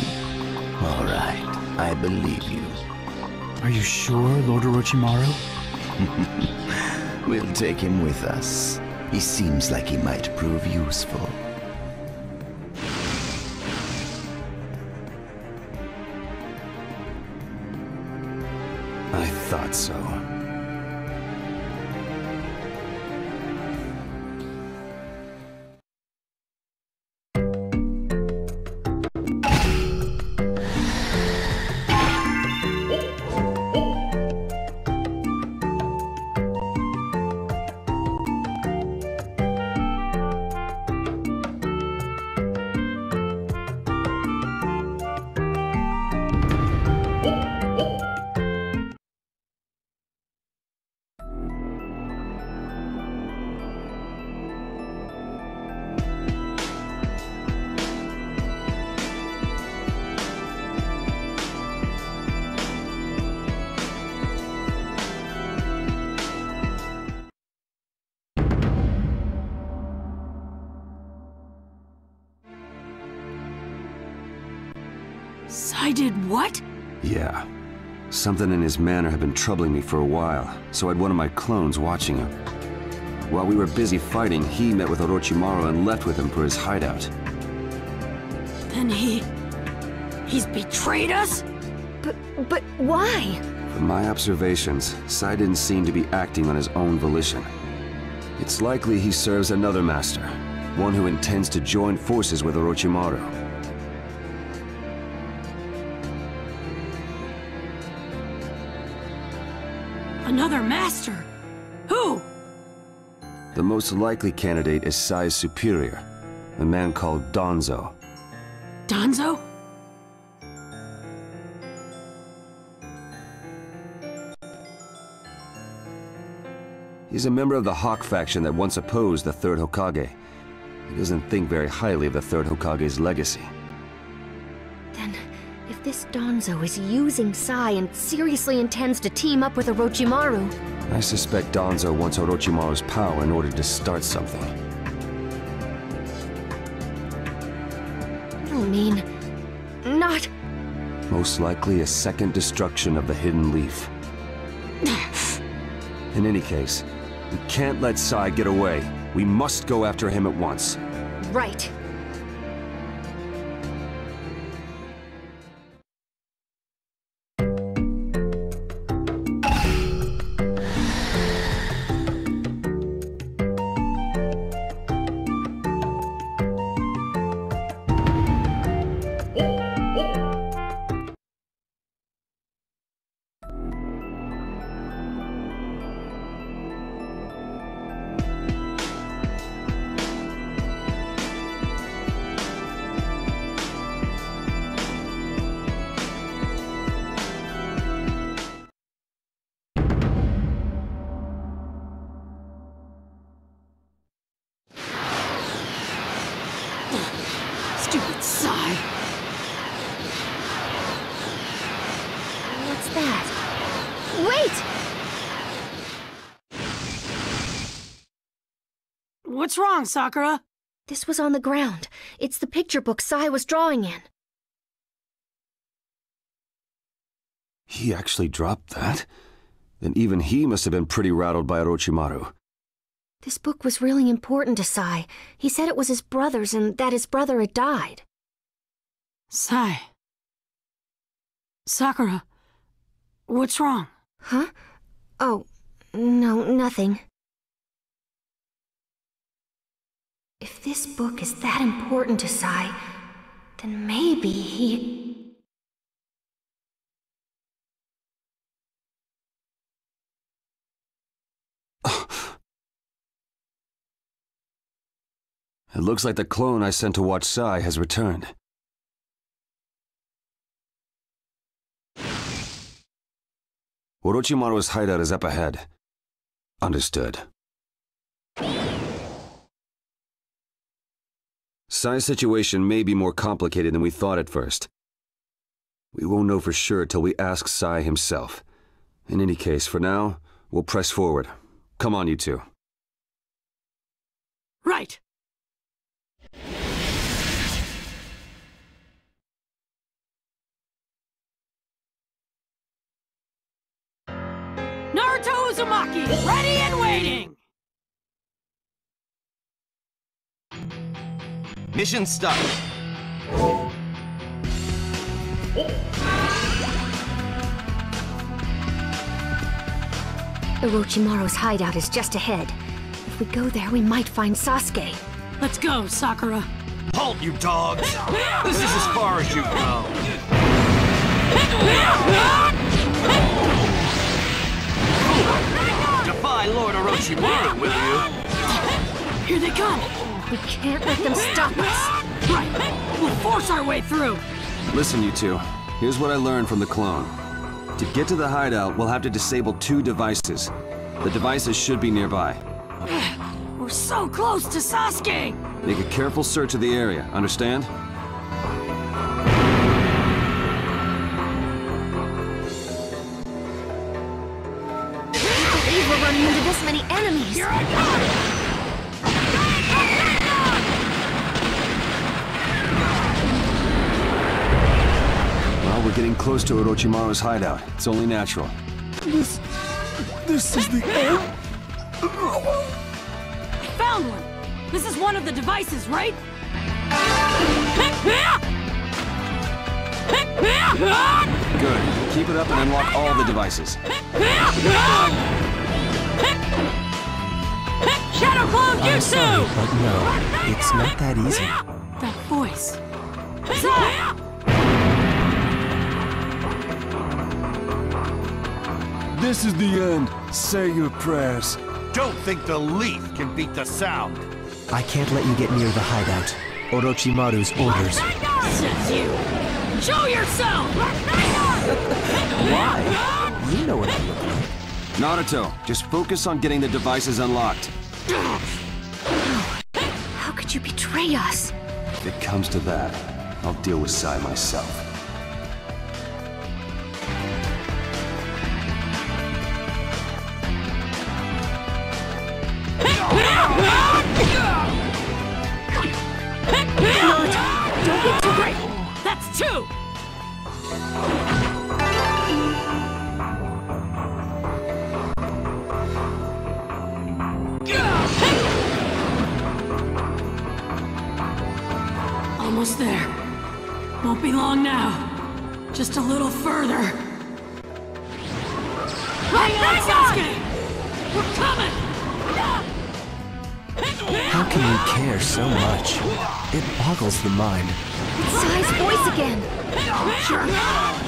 Speaker 14: All right, I believe you.
Speaker 13: Are you sure, Lord Orochimaru?
Speaker 14: We'll take him with us. He seems like he might prove useful.
Speaker 3: I thought so. Something in his manner had been troubling me for a while, so I had one of my clones watching him. While we were busy fighting, he met with Orochimaru and left with him for his hideout.
Speaker 1: Then he... He's betrayed us?
Speaker 5: But, but why?
Speaker 3: From my observations, Sai didn't seem to be acting on his own volition. It's likely he serves another master, one who intends to join forces with Orochimaru. Most likely candidate is Sai's superior, a man called Danzo.
Speaker 1: Danzo?
Speaker 3: He's a member of the Hawk faction that once opposed the Third Hokage. He doesn't think very highly of the Third Hokage's legacy.
Speaker 5: Then, if this Danzo is using Sai and seriously intends to team up with Orochimaru,
Speaker 3: I suspect Danzo wants Orochimaru's power in order to start something.
Speaker 5: you mean... not...
Speaker 3: Most likely a second destruction of the Hidden Leaf. In any case, we can't let Sai get away. We must go after him at once.
Speaker 5: Right. What's
Speaker 1: wrong, Sakura?
Speaker 5: This was on the ground. It's the picture book Sai was drawing in.
Speaker 3: He actually dropped that? Then even he must have been pretty rattled by Orochimaru.
Speaker 5: This book was really important to Sai. He said it was his brother's and that his brother had died.
Speaker 1: Sai. Sakura. What's wrong?
Speaker 5: Huh? Oh, no, nothing. If this book is that important to Sai, then maybe he...
Speaker 3: It looks like the clone I sent to watch Sai has returned. Orochimaru's hideout is up ahead. Understood. Sai's situation may be more complicated than we thought at first. We won't know for sure till we ask Sai himself. In any case, for now, we'll press forward. Come on, you two.
Speaker 1: Right. Naruto Uzumaki, ready and waiting!
Speaker 16: Mission start.
Speaker 5: Orochimaru's hideout is just ahead. If we go there, we might find Sasuke.
Speaker 1: Let's go, Sakura.
Speaker 16: Halt, you dogs! This is as far as you go. Defy Lord Orochimaru, will you?
Speaker 1: Here they come!
Speaker 5: We can't let them stop us!
Speaker 1: Right! We'll force our way through!
Speaker 3: Listen, you two. Here's what I learned from the clone. To get to the hideout, we'll have to disable two devices. The devices should be nearby.
Speaker 1: We're so close to Sasuke!
Speaker 3: Make a careful search of the area, understand?
Speaker 5: I can't believe we're running into this many enemies! Here I come!
Speaker 3: Getting close to Orochimaru's hideout. It's only natural.
Speaker 8: This... this is the end?
Speaker 1: I found one! This is one of the devices, right?
Speaker 3: Good. Keep it up and unlock all the devices.
Speaker 1: Shadow Clone
Speaker 4: I'm
Speaker 1: Jutsu!
Speaker 4: sorry, but no, it's not that easy.
Speaker 1: That voice. Zah!
Speaker 8: This is the end. Say your prayers.
Speaker 16: Don't think the leaf can beat the sound.
Speaker 4: I can't let you get near the hideout. Orochimaru's orders.
Speaker 1: Says you. Show yourself!
Speaker 4: Why? You know what I look like.
Speaker 3: Naruto, just focus on getting the devices unlocked.
Speaker 5: How could you betray us?
Speaker 3: If it comes to that, I'll deal with Sai myself.
Speaker 1: That's two! Almost there. Won't be long now. Just a little further. Hang on, Sasuke! We're coming!
Speaker 4: How can you care so much? It boggles the mind.
Speaker 5: It's Sai's voice again.
Speaker 1: Sure.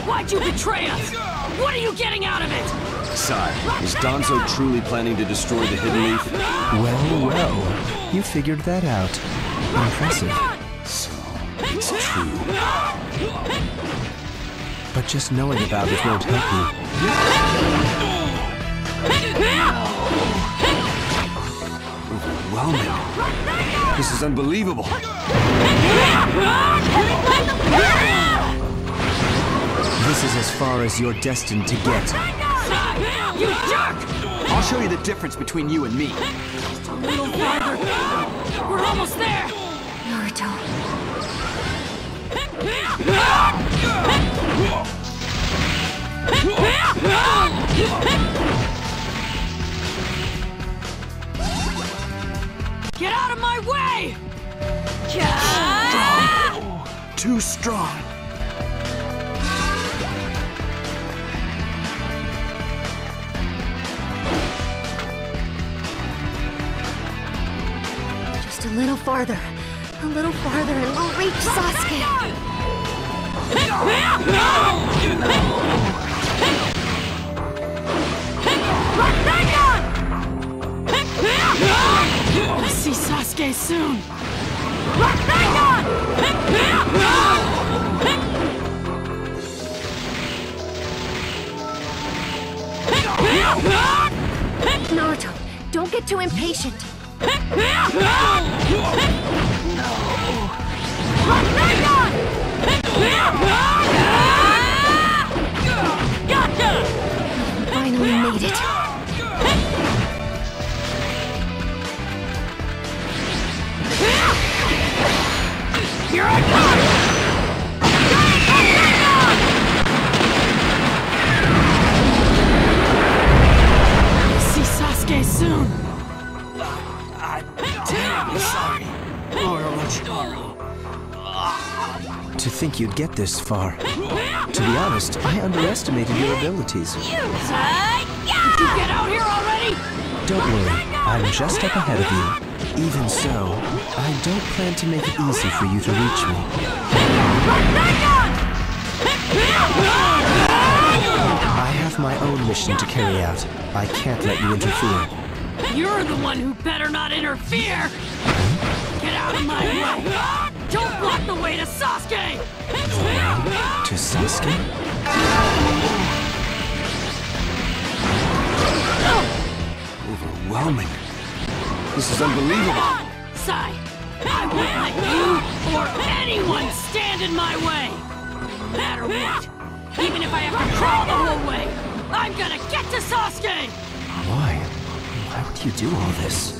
Speaker 1: Why'd you betray us? What are you getting out of it?
Speaker 3: Sai, is Danzo truly planning to destroy the Hidden Leaf?
Speaker 4: Well, well, you figured that out. Impressive.
Speaker 3: So, it's true.
Speaker 4: But just knowing about it won't help you.
Speaker 3: Overwhelming. This is unbelievable.
Speaker 4: This is as far as you're destined to get.
Speaker 1: You jerk!
Speaker 17: I'll show you the difference between you and me.
Speaker 1: Just a little farther. We're almost there.
Speaker 5: Naruto.
Speaker 1: Get out of my way!
Speaker 17: Too strong.
Speaker 5: Just a little farther. A little farther and we'll reach Sasuke.
Speaker 1: Sasuke soon.
Speaker 5: Naruto, don't get too impatient. Finally made it.
Speaker 1: To see Sasuke soon.
Speaker 6: I'm terribly sorry.
Speaker 4: To think you'd get this far. To be honest, I underestimated your abilities.
Speaker 1: Did you get out here already?
Speaker 4: Don't worry, I'm just up ahead of you. Even so, I don't plan to make it easy for you to reach me. I have my own mission to carry out. I can't let you interfere.
Speaker 1: You're the one who better not interfere! Get out of my way! Don't block the way to Sasuke!
Speaker 4: To Sasuke?
Speaker 3: Overwhelming. This is unbelievable.
Speaker 1: Sai, I won't let you or anyone stand in my way! No matter what, even if I have to crawl the whole way, I'm gonna get to Sasuke!
Speaker 4: Why? Why would you do all this?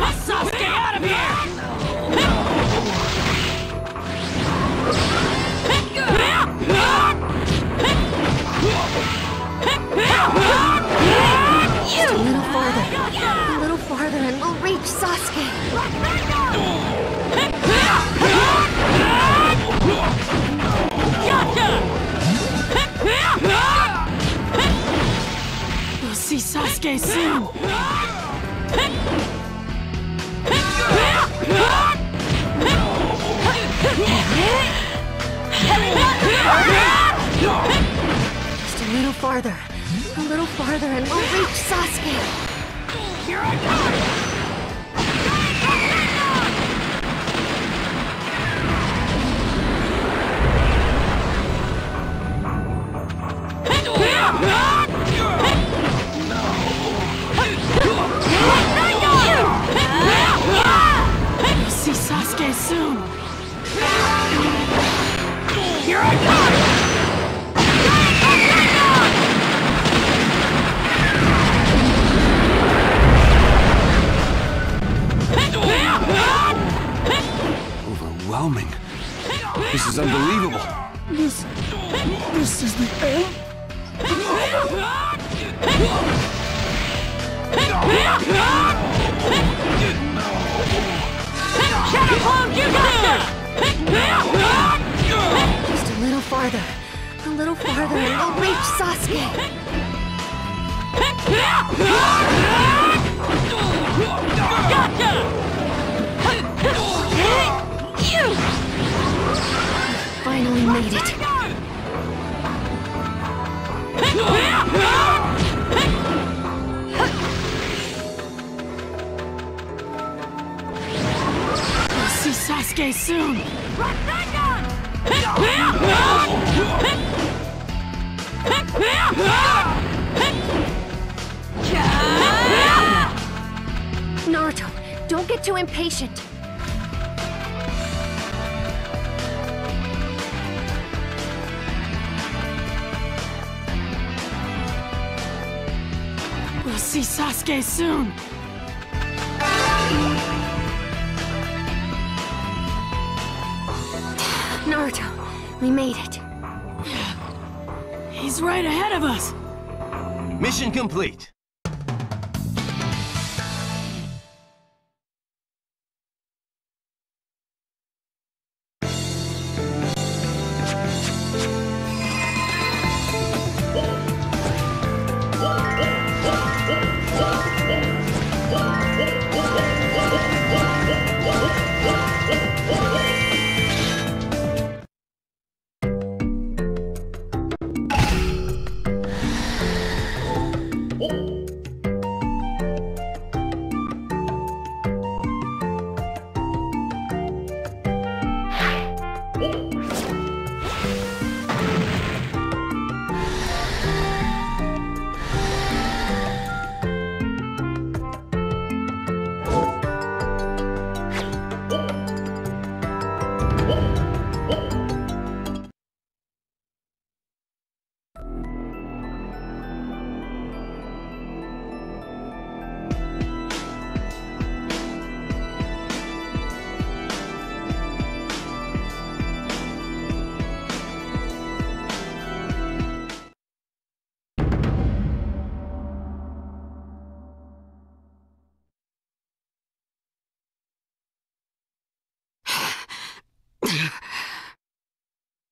Speaker 1: Sasuke, out of here!
Speaker 5: Just a little farther. A little farther and we'll reach Sasuke.
Speaker 1: We'll see Sasuke soon.
Speaker 5: Just a little farther. A little farther and we'll reach Sasuke.
Speaker 1: Here I come! See Sasuke soon. Here I come!
Speaker 3: Overwhelming. This is unbelievable.
Speaker 8: This. This is the end?
Speaker 5: Just a little farther. A little farther and we'll reach Sasuke. Finally made it.
Speaker 1: Sasuke soon.
Speaker 5: Naruto, don't get too impatient.
Speaker 1: We'll see Sasuke soon.
Speaker 5: Naruto, we made it.
Speaker 1: He's right ahead of us.
Speaker 18: Mission complete.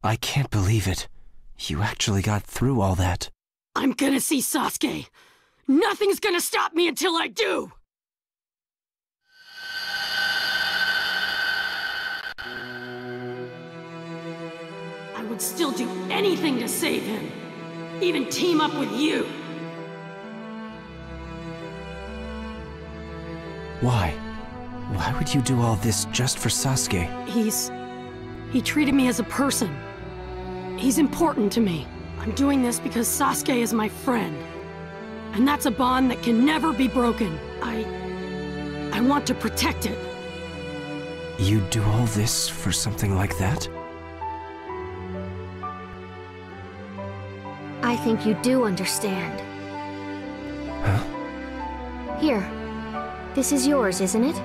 Speaker 4: I can't believe it. You actually got through all that.
Speaker 1: I'm gonna see Sasuke. Nothing's gonna stop me until I do! I would still do anything to save him. Even team up with you.
Speaker 4: Why? Why would you do all this just for Sasuke?
Speaker 1: He's... He treated me as a person. He's important to me. I'm doing this because Sasuke is my friend. And that's a bond that can never be broken. I... I want to protect it.
Speaker 4: You do all this for something like that?
Speaker 5: I think you do understand.
Speaker 4: Huh?
Speaker 5: Here. This is yours, isn't it?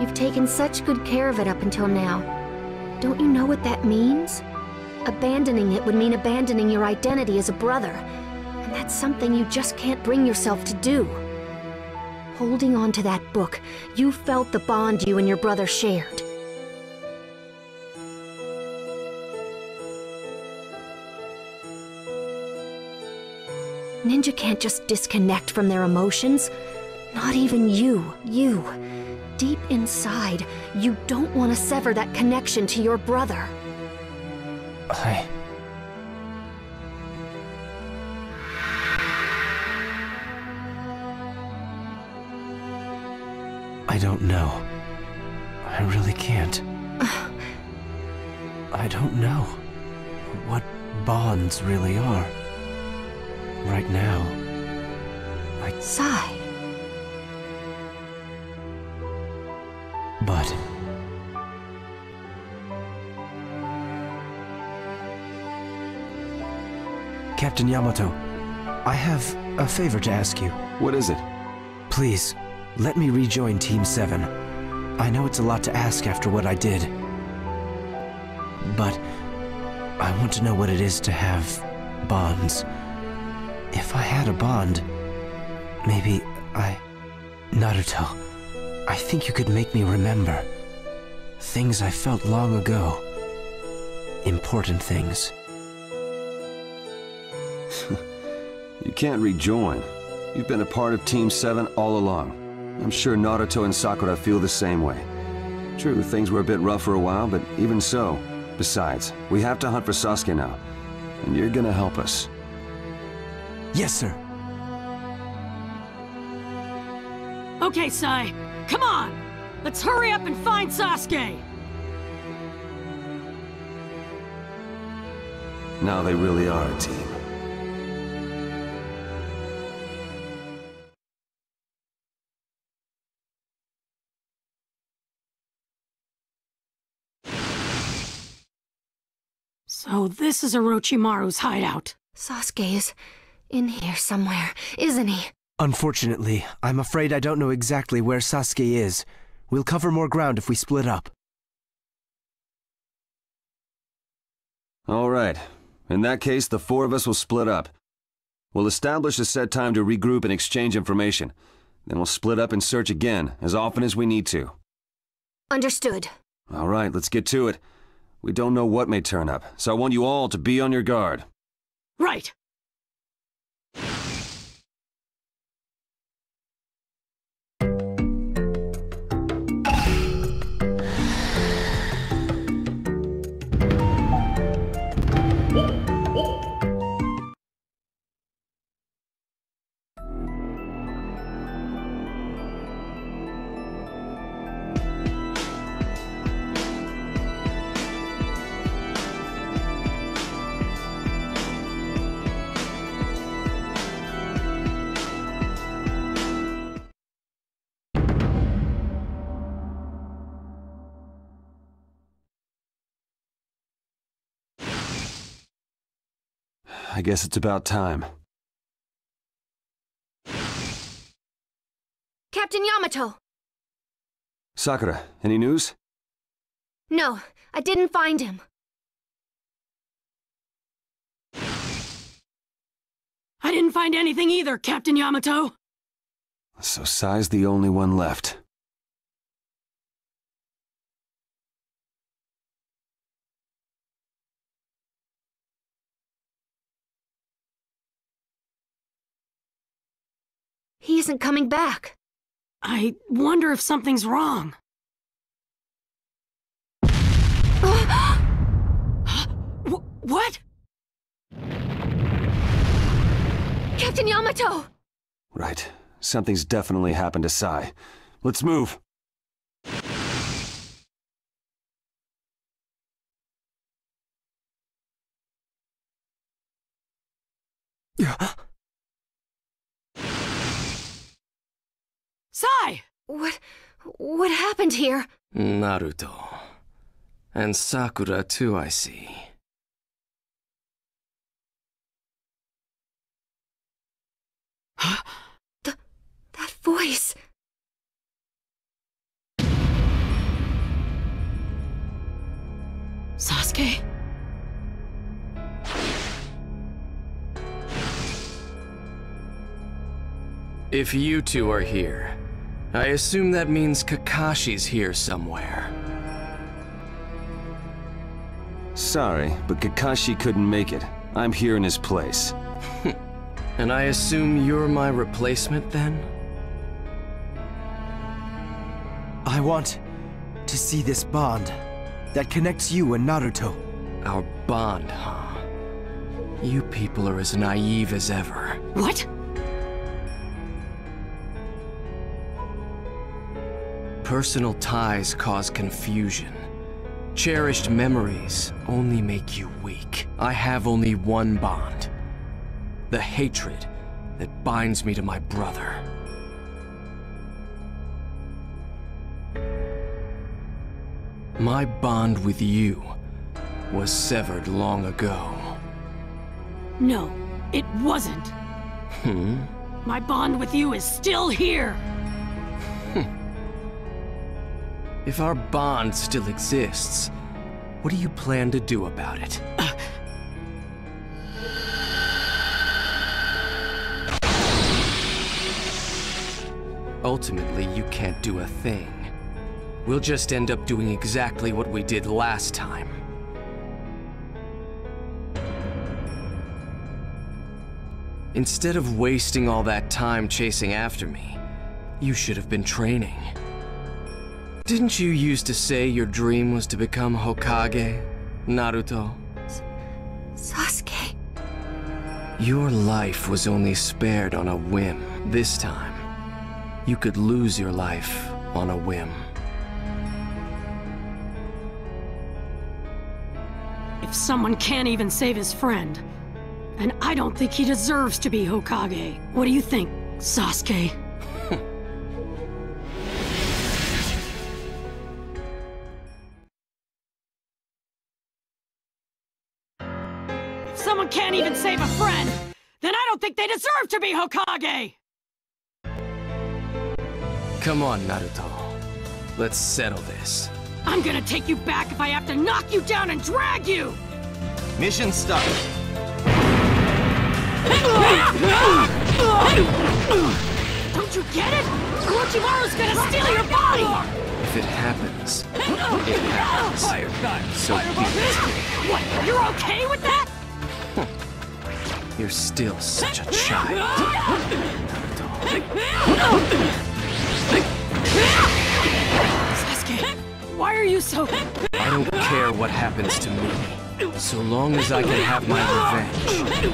Speaker 5: You've taken such good care of it up until now. Don't you know what that means? Abandoning it would mean abandoning your identity as a brother. And that's something you just can't bring yourself to do. Holding on to that book, you felt the bond you and your brother shared. Ninja can't just disconnect from their emotions. Not even you, you. Deep inside, you don't want to sever that connection to your brother.
Speaker 4: I... I don't know. I really can't. I don't know what bonds really are. Right now, I...
Speaker 5: Sigh.
Speaker 4: But... Captain Yamato, I have a favor to ask you.
Speaker 3: What is it?
Speaker 4: Please, let me rejoin Team 7. I know it's a lot to ask after what I did. But I want to know what it is to have bonds. If I had a bond, maybe I... Naruto, I think you could make me remember. Things I felt long ago. Important things.
Speaker 3: You can't rejoin. You've been a part of Team 7 all along. I'm sure Naruto and Sakura feel the same way. True, things were a bit rough for a while, but even so. Besides, we have to hunt for Sasuke now. And you're gonna help us.
Speaker 4: Yes, sir.
Speaker 1: Okay, Sai. Come on! Let's hurry up and find Sasuke!
Speaker 3: Now they really are a team.
Speaker 1: So this is Orochimaru's hideout.
Speaker 5: Sasuke is in here somewhere, isn't he?
Speaker 4: Unfortunately, I'm afraid I don't know exactly where Sasuke is. We'll cover more ground if we split up.
Speaker 3: All right. In that case, the four of us will split up. We'll establish a set time to regroup and exchange information. Then we'll split up and search again, as often as we need to.
Speaker 5: Understood.
Speaker 3: All right, let's get to it. We don't know what may turn up, so I want you all to be on your guard.
Speaker 1: Right.
Speaker 3: I guess it's about time.
Speaker 5: Captain Yamato!
Speaker 3: Sakura, any news?
Speaker 5: No, I didn't find him.
Speaker 1: I didn't find anything either, Captain Yamato.
Speaker 3: So Sai's the only one left.
Speaker 5: He isn't coming back.
Speaker 1: I wonder if something's wrong. What?
Speaker 5: Captain Yamato!
Speaker 3: Right. Something's definitely happened to Sai. Let's move.
Speaker 1: Sai!
Speaker 5: What... what happened here?
Speaker 18: Naruto. And Sakura too, I see.
Speaker 5: the... that voice...
Speaker 1: Sasuke?
Speaker 18: If you two are here, I assume that means Kakashi's here somewhere.
Speaker 3: Sorry, but Kakashi couldn't make it. I'm here in his place.
Speaker 18: and I assume you're my replacement then?
Speaker 4: I want to see this bond that connects you and Naruto.
Speaker 18: Our bond, huh? You people are as naive as ever.
Speaker 1: What?
Speaker 18: Personal ties cause confusion. Cherished memories only make you weak. I have only one bond. The hatred that binds me to my brother. My bond with you was severed long ago.
Speaker 1: No, it wasn't.
Speaker 18: Hmm?
Speaker 1: My bond with you is still here.
Speaker 18: If our bond still exists, what do you plan to do about it? Ultimately, you can't do a thing. We'll just end up doing exactly what we did last time. Instead of wasting all that time chasing after me, you should have been training. Didn't you used to say your dream was to become Hokage, Naruto?
Speaker 5: Sasuke.
Speaker 18: Your life was only spared on a whim. This time, you could lose your life on a whim.
Speaker 1: If someone can't even save his friend, and I don't think he deserves to be Hokage. What do you think, Sasuke? Can't even save a friend, then I don't think they deserve to be Hokage!
Speaker 18: Come on, Naruto. Let's settle this.
Speaker 1: I'm gonna take you back if I have to knock you down and drag you!
Speaker 18: Mission start.
Speaker 1: Don't you get it? Orochimaru's gonna steal your body!
Speaker 18: If it happens, it happens.
Speaker 16: Fire Style!
Speaker 18: So it.
Speaker 1: What, you're okay with that?
Speaker 18: You're still such a child.
Speaker 1: Sasuke, why are you so...
Speaker 18: I don't care what happens to me. So long as I can have my revenge,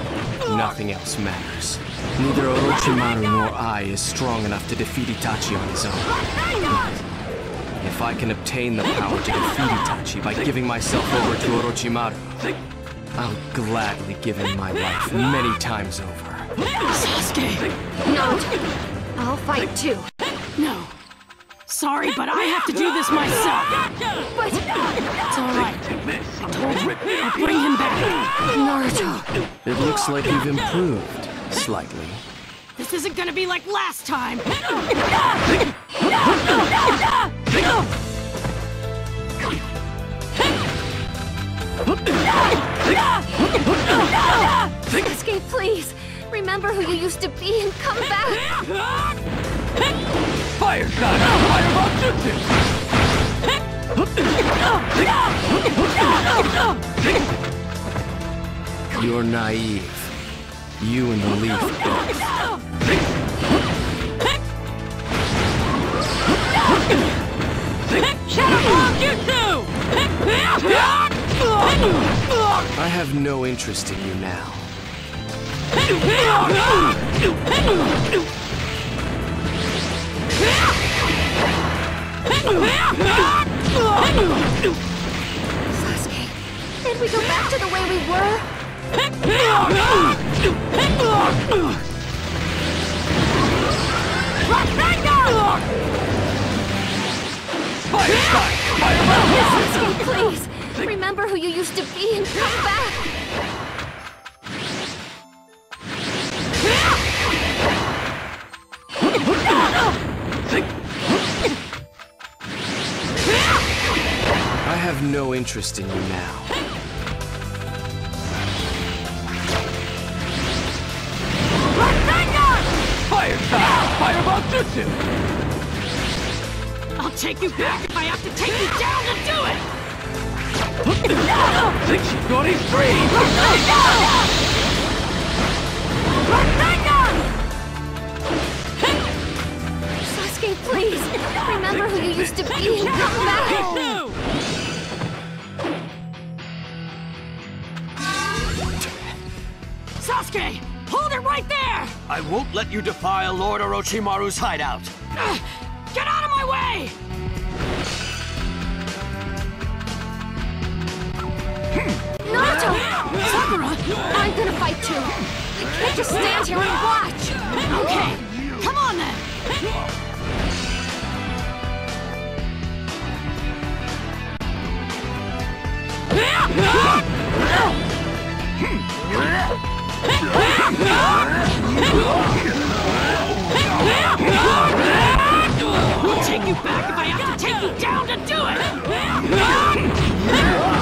Speaker 18: nothing else matters. Neither Orochimaru nor I is strong enough to defeat Itachi on his own. If I can obtain the power to defeat Itachi by giving myself over to Orochimaru, I'll gladly give him my life many times over.
Speaker 1: Sasuke!
Speaker 5: No, I'll fight too.
Speaker 1: No. Sorry, but I have to do this myself.
Speaker 5: But...
Speaker 1: It's alright. I told you, I'll bring him back.
Speaker 5: Naruto.
Speaker 18: It looks like you've improved, slightly.
Speaker 1: This isn't gonna be like last time.
Speaker 5: Sasuke, please. Remember who you used to be and come back.
Speaker 16: Fire Style! Fireball jutsu!
Speaker 18: You're naive. You and the Leaf both. I have no interest in you now.
Speaker 5: Sasuke, did we go back to the way we were? Sasuke, please! Remember who you used to be and come back!
Speaker 18: I have no interest in you now.
Speaker 16: Fire Style! Fireball Jutsu!
Speaker 1: I'll take you back if I have to take you down to do it!
Speaker 16: Think she's going free!
Speaker 5: Sasuke, please! Remember who you used to be and come back!
Speaker 1: Sasuke! Hold it right there!
Speaker 16: I won't let you defile Lord Orochimaru's hideout!
Speaker 1: Ugh, Get out of my way!
Speaker 5: Naruto! Sakura! I'm gonna fight too! I can't just stand here and watch!
Speaker 1: Okay, come on then! I'll take you back if I have to take you down to do it!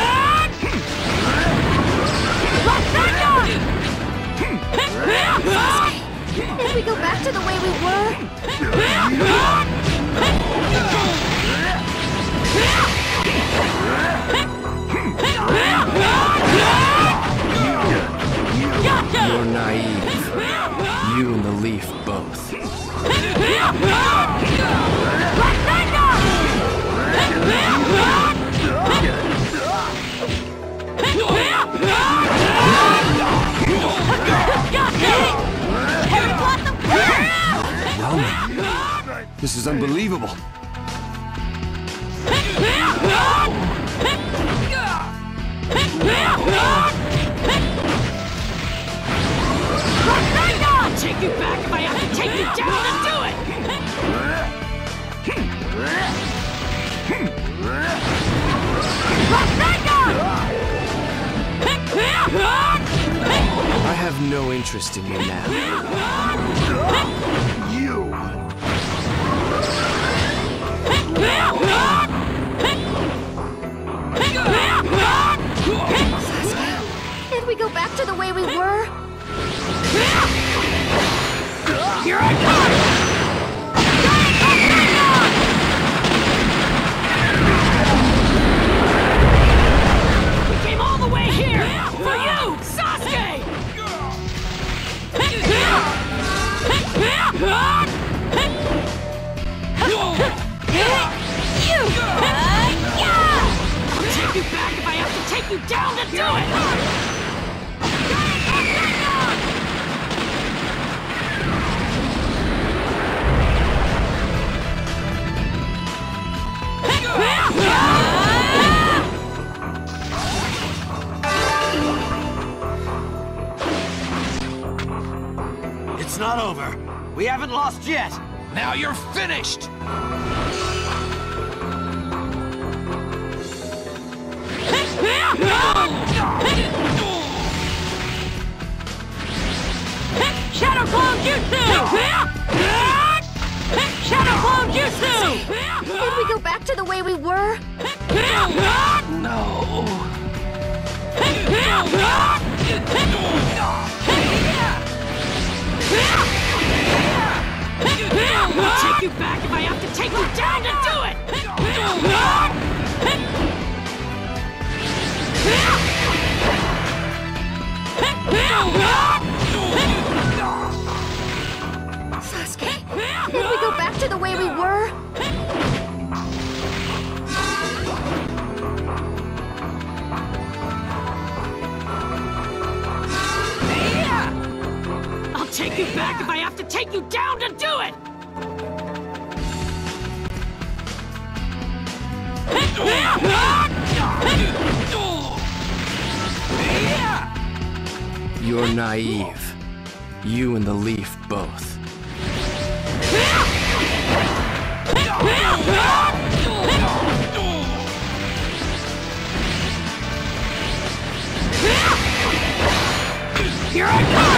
Speaker 5: Did we go back to the way we were?
Speaker 1: Here I come!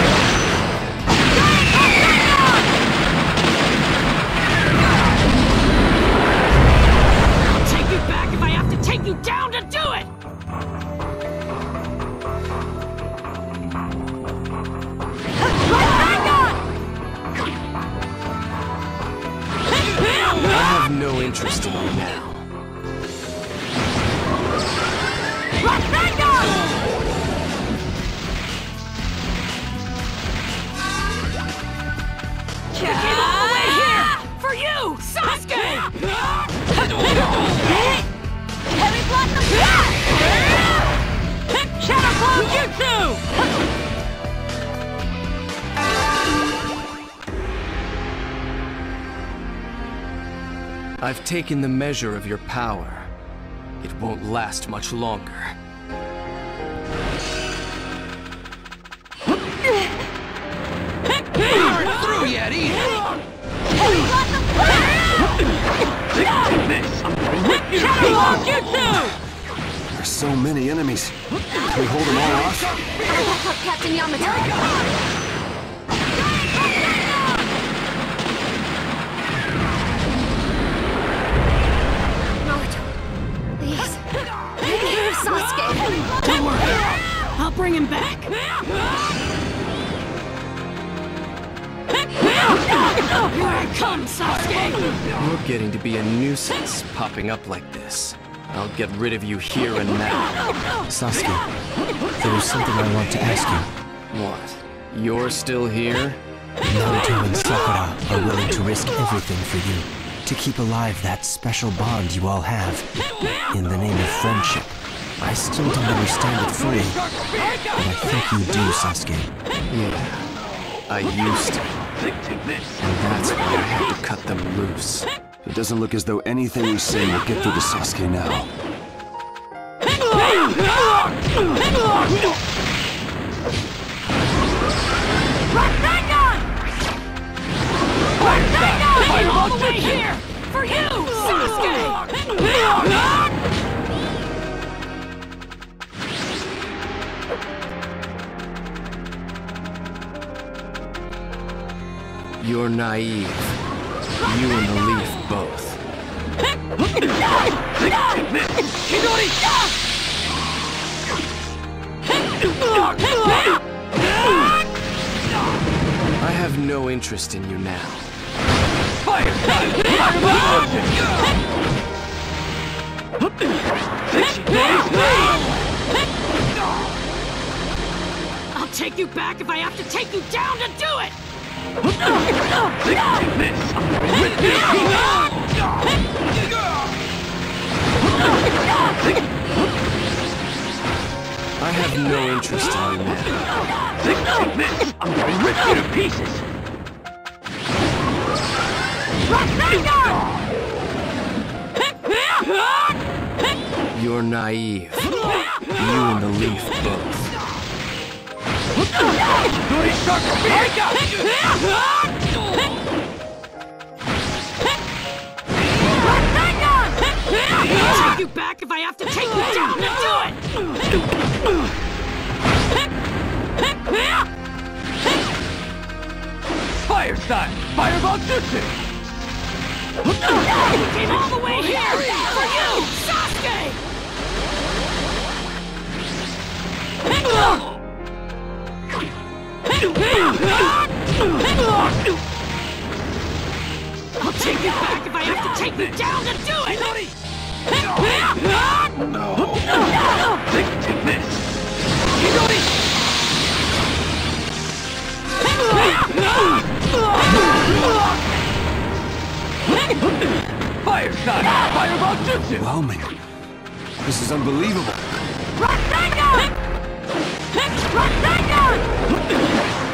Speaker 18: Taken the measure of your power. It won't last much longer. Popping up like this. I'll get rid of you here and now.
Speaker 4: Sasuke, there is something I want to ask you.
Speaker 18: What? You're still here?
Speaker 4: Naruto and Sakura are willing to risk everything for you. To keep alive that special bond you all have. In the name of friendship. I still don't understand it fully. But I think you do, Sasuke.
Speaker 18: Yeah. I used to. And that's why I had to cut them loose.
Speaker 3: It doesn't look as though anything we say will get through to Sasuke now.
Speaker 1: I'm all the way here! For you, Sasuke!
Speaker 18: You're naive. You and the Leaf. I have no interest in you now.
Speaker 1: I'll take you back if I have to take you down to do it!
Speaker 18: I have no interest in you now.
Speaker 16: I'm gonna rip you to pieces!
Speaker 18: You're naive. You and the Leaf both.
Speaker 1: take you back if I have to take you down! to Do it!
Speaker 16: Fire style! Fireball Jutsu!
Speaker 1: he came all the way here! For you, Sasuke! I'll take it back if I have to take you down to do
Speaker 16: it! No. Take, take this. Fire Style! Fireball jutsu!
Speaker 3: Overwhelming. This is unbelievable.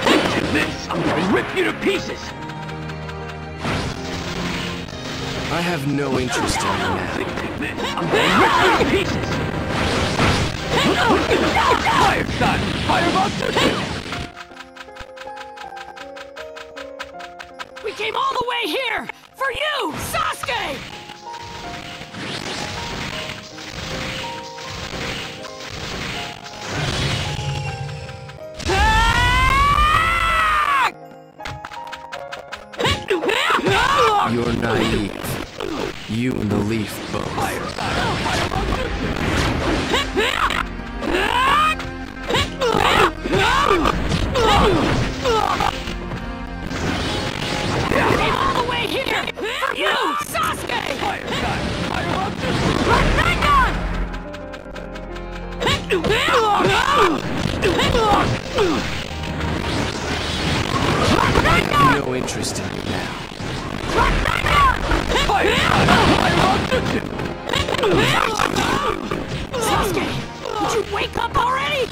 Speaker 16: Take this! I'm gonna rip you to pieces!
Speaker 18: I have no interest in you now.
Speaker 16: I'm gonna rip pieces! Fire Style! Fireball jutsu!
Speaker 1: We came all the way here! For you, Sasuke!
Speaker 18: You're naive. You and the Leaf both.
Speaker 1: We came all the way here! For you, Sasuke!
Speaker 16: Fire Style! Fireball jutsu!
Speaker 18: I have no interest in you now.
Speaker 16: Fire Style!
Speaker 1: Sasuke! Would you wake up already?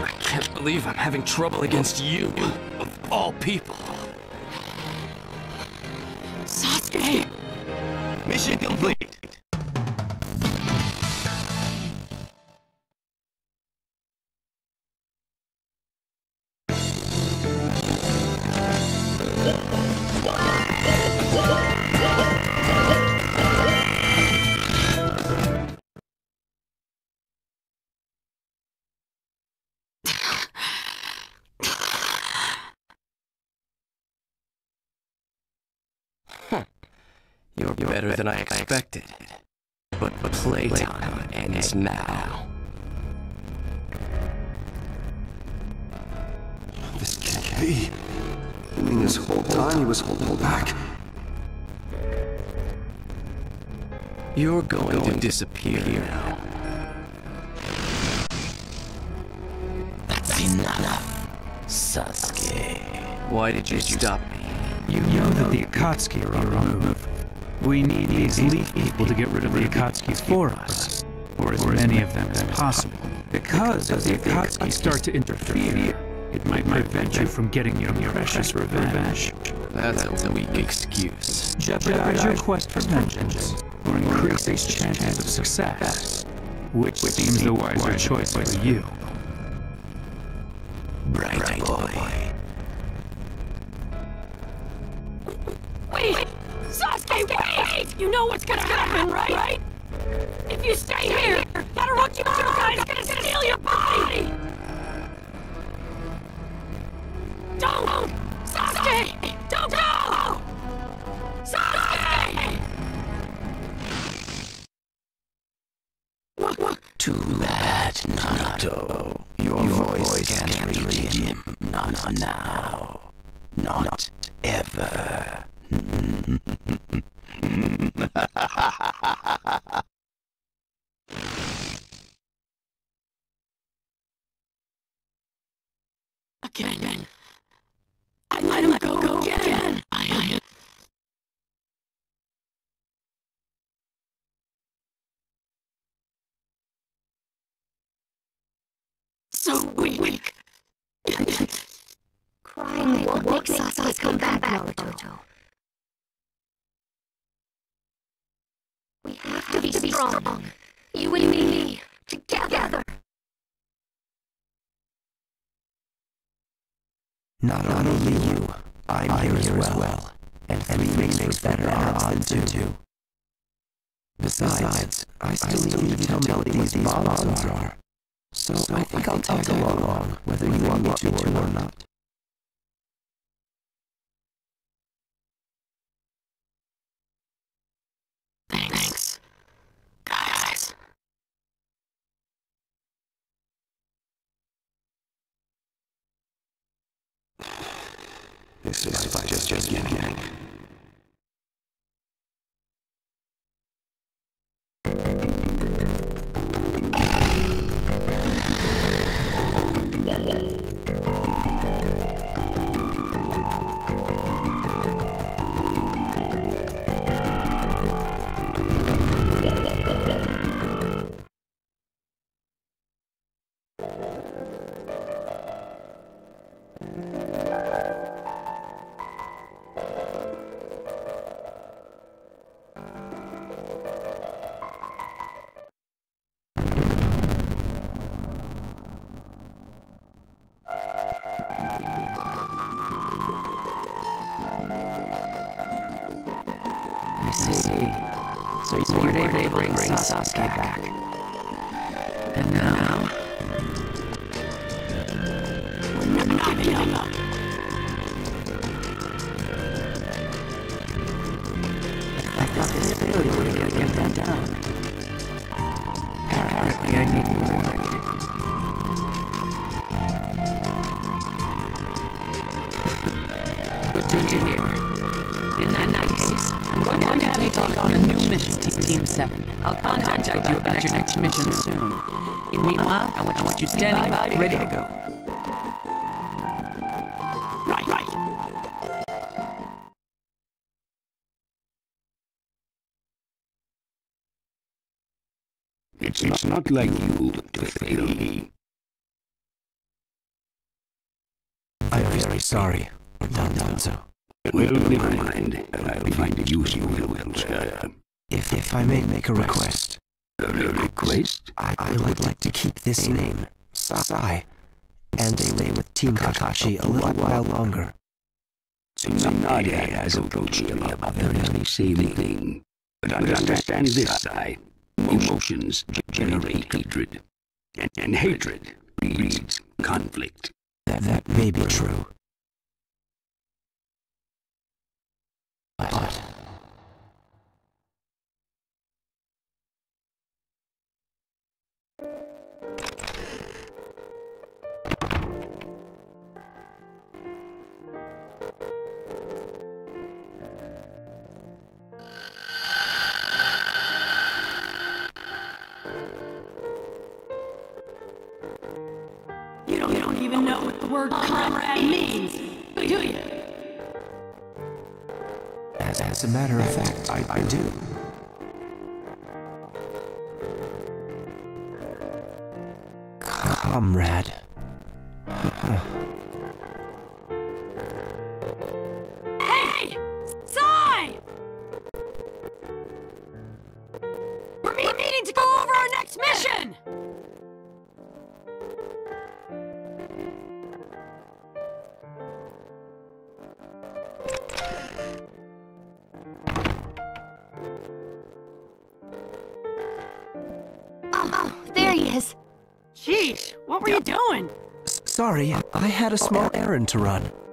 Speaker 18: I can't believe I'm having trouble against you, of all people.
Speaker 1: Sasuke!
Speaker 16: Mission complete!
Speaker 18: You're better than I expected. But playtime ends now.
Speaker 3: This can't be. I mean, this whole time he was holding back.
Speaker 18: You're going to disappear now.
Speaker 14: That's enough, Sasuke.
Speaker 18: Why did you stop me?
Speaker 13: You know that the Akatsuki are on the move. We need these Leaf people to get rid of the Akatsuki for us, or as many of them as possible. Because if the Akatsuki start to interfere, it might prevent you from getting your precious revenge.
Speaker 18: That's a weak excuse.
Speaker 13: Jeopardize your quest for vengeance, or increase its chances of success, which seems the wiser choice for you.
Speaker 14: Bright boy.
Speaker 1: What's gonna happen, right? right? If you stay here, that Orochimaru guy's gonna steal your body!
Speaker 14: Naruto.
Speaker 5: We have to be strong. You and me, together.
Speaker 4: Not only you, I'm, here, as well. And three makes better odds than two. Besides, I still need to tell me what these bonds are. So, I think I'll tag along, whether you want me to or not.
Speaker 19: This is just beginning. See. So you weren't able to bring Sasuke back. And now... We're not giving up. I thought this really would get that down. Apparently I need more.
Speaker 2: To have on a new mission to Team 7. I'll contact you about your next mission soon. In Meanwhile, I want you standing by, ready to go. Right, right.
Speaker 19: It's not, not like you to fail me.
Speaker 4: I'm very sorry, Don Danzo.
Speaker 19: Well, never mind. I'll find a use for
Speaker 4: If, if I may make a request,
Speaker 19: A request?
Speaker 4: I, I would like to keep this name, Sasai, and stay with Team Kakashi a little while longer.
Speaker 19: Tsunade has approached me about the very same thing. But understand this side. Emotions generate hatred. And, and hatred breeds conflict.
Speaker 4: That, that may be true. But...
Speaker 1: word comrade means, do you?
Speaker 4: As, as a matter of fact, I, I do. Comrade.
Speaker 1: We're meeting to go over our next mission!
Speaker 4: Sorry, I had a small errand to run.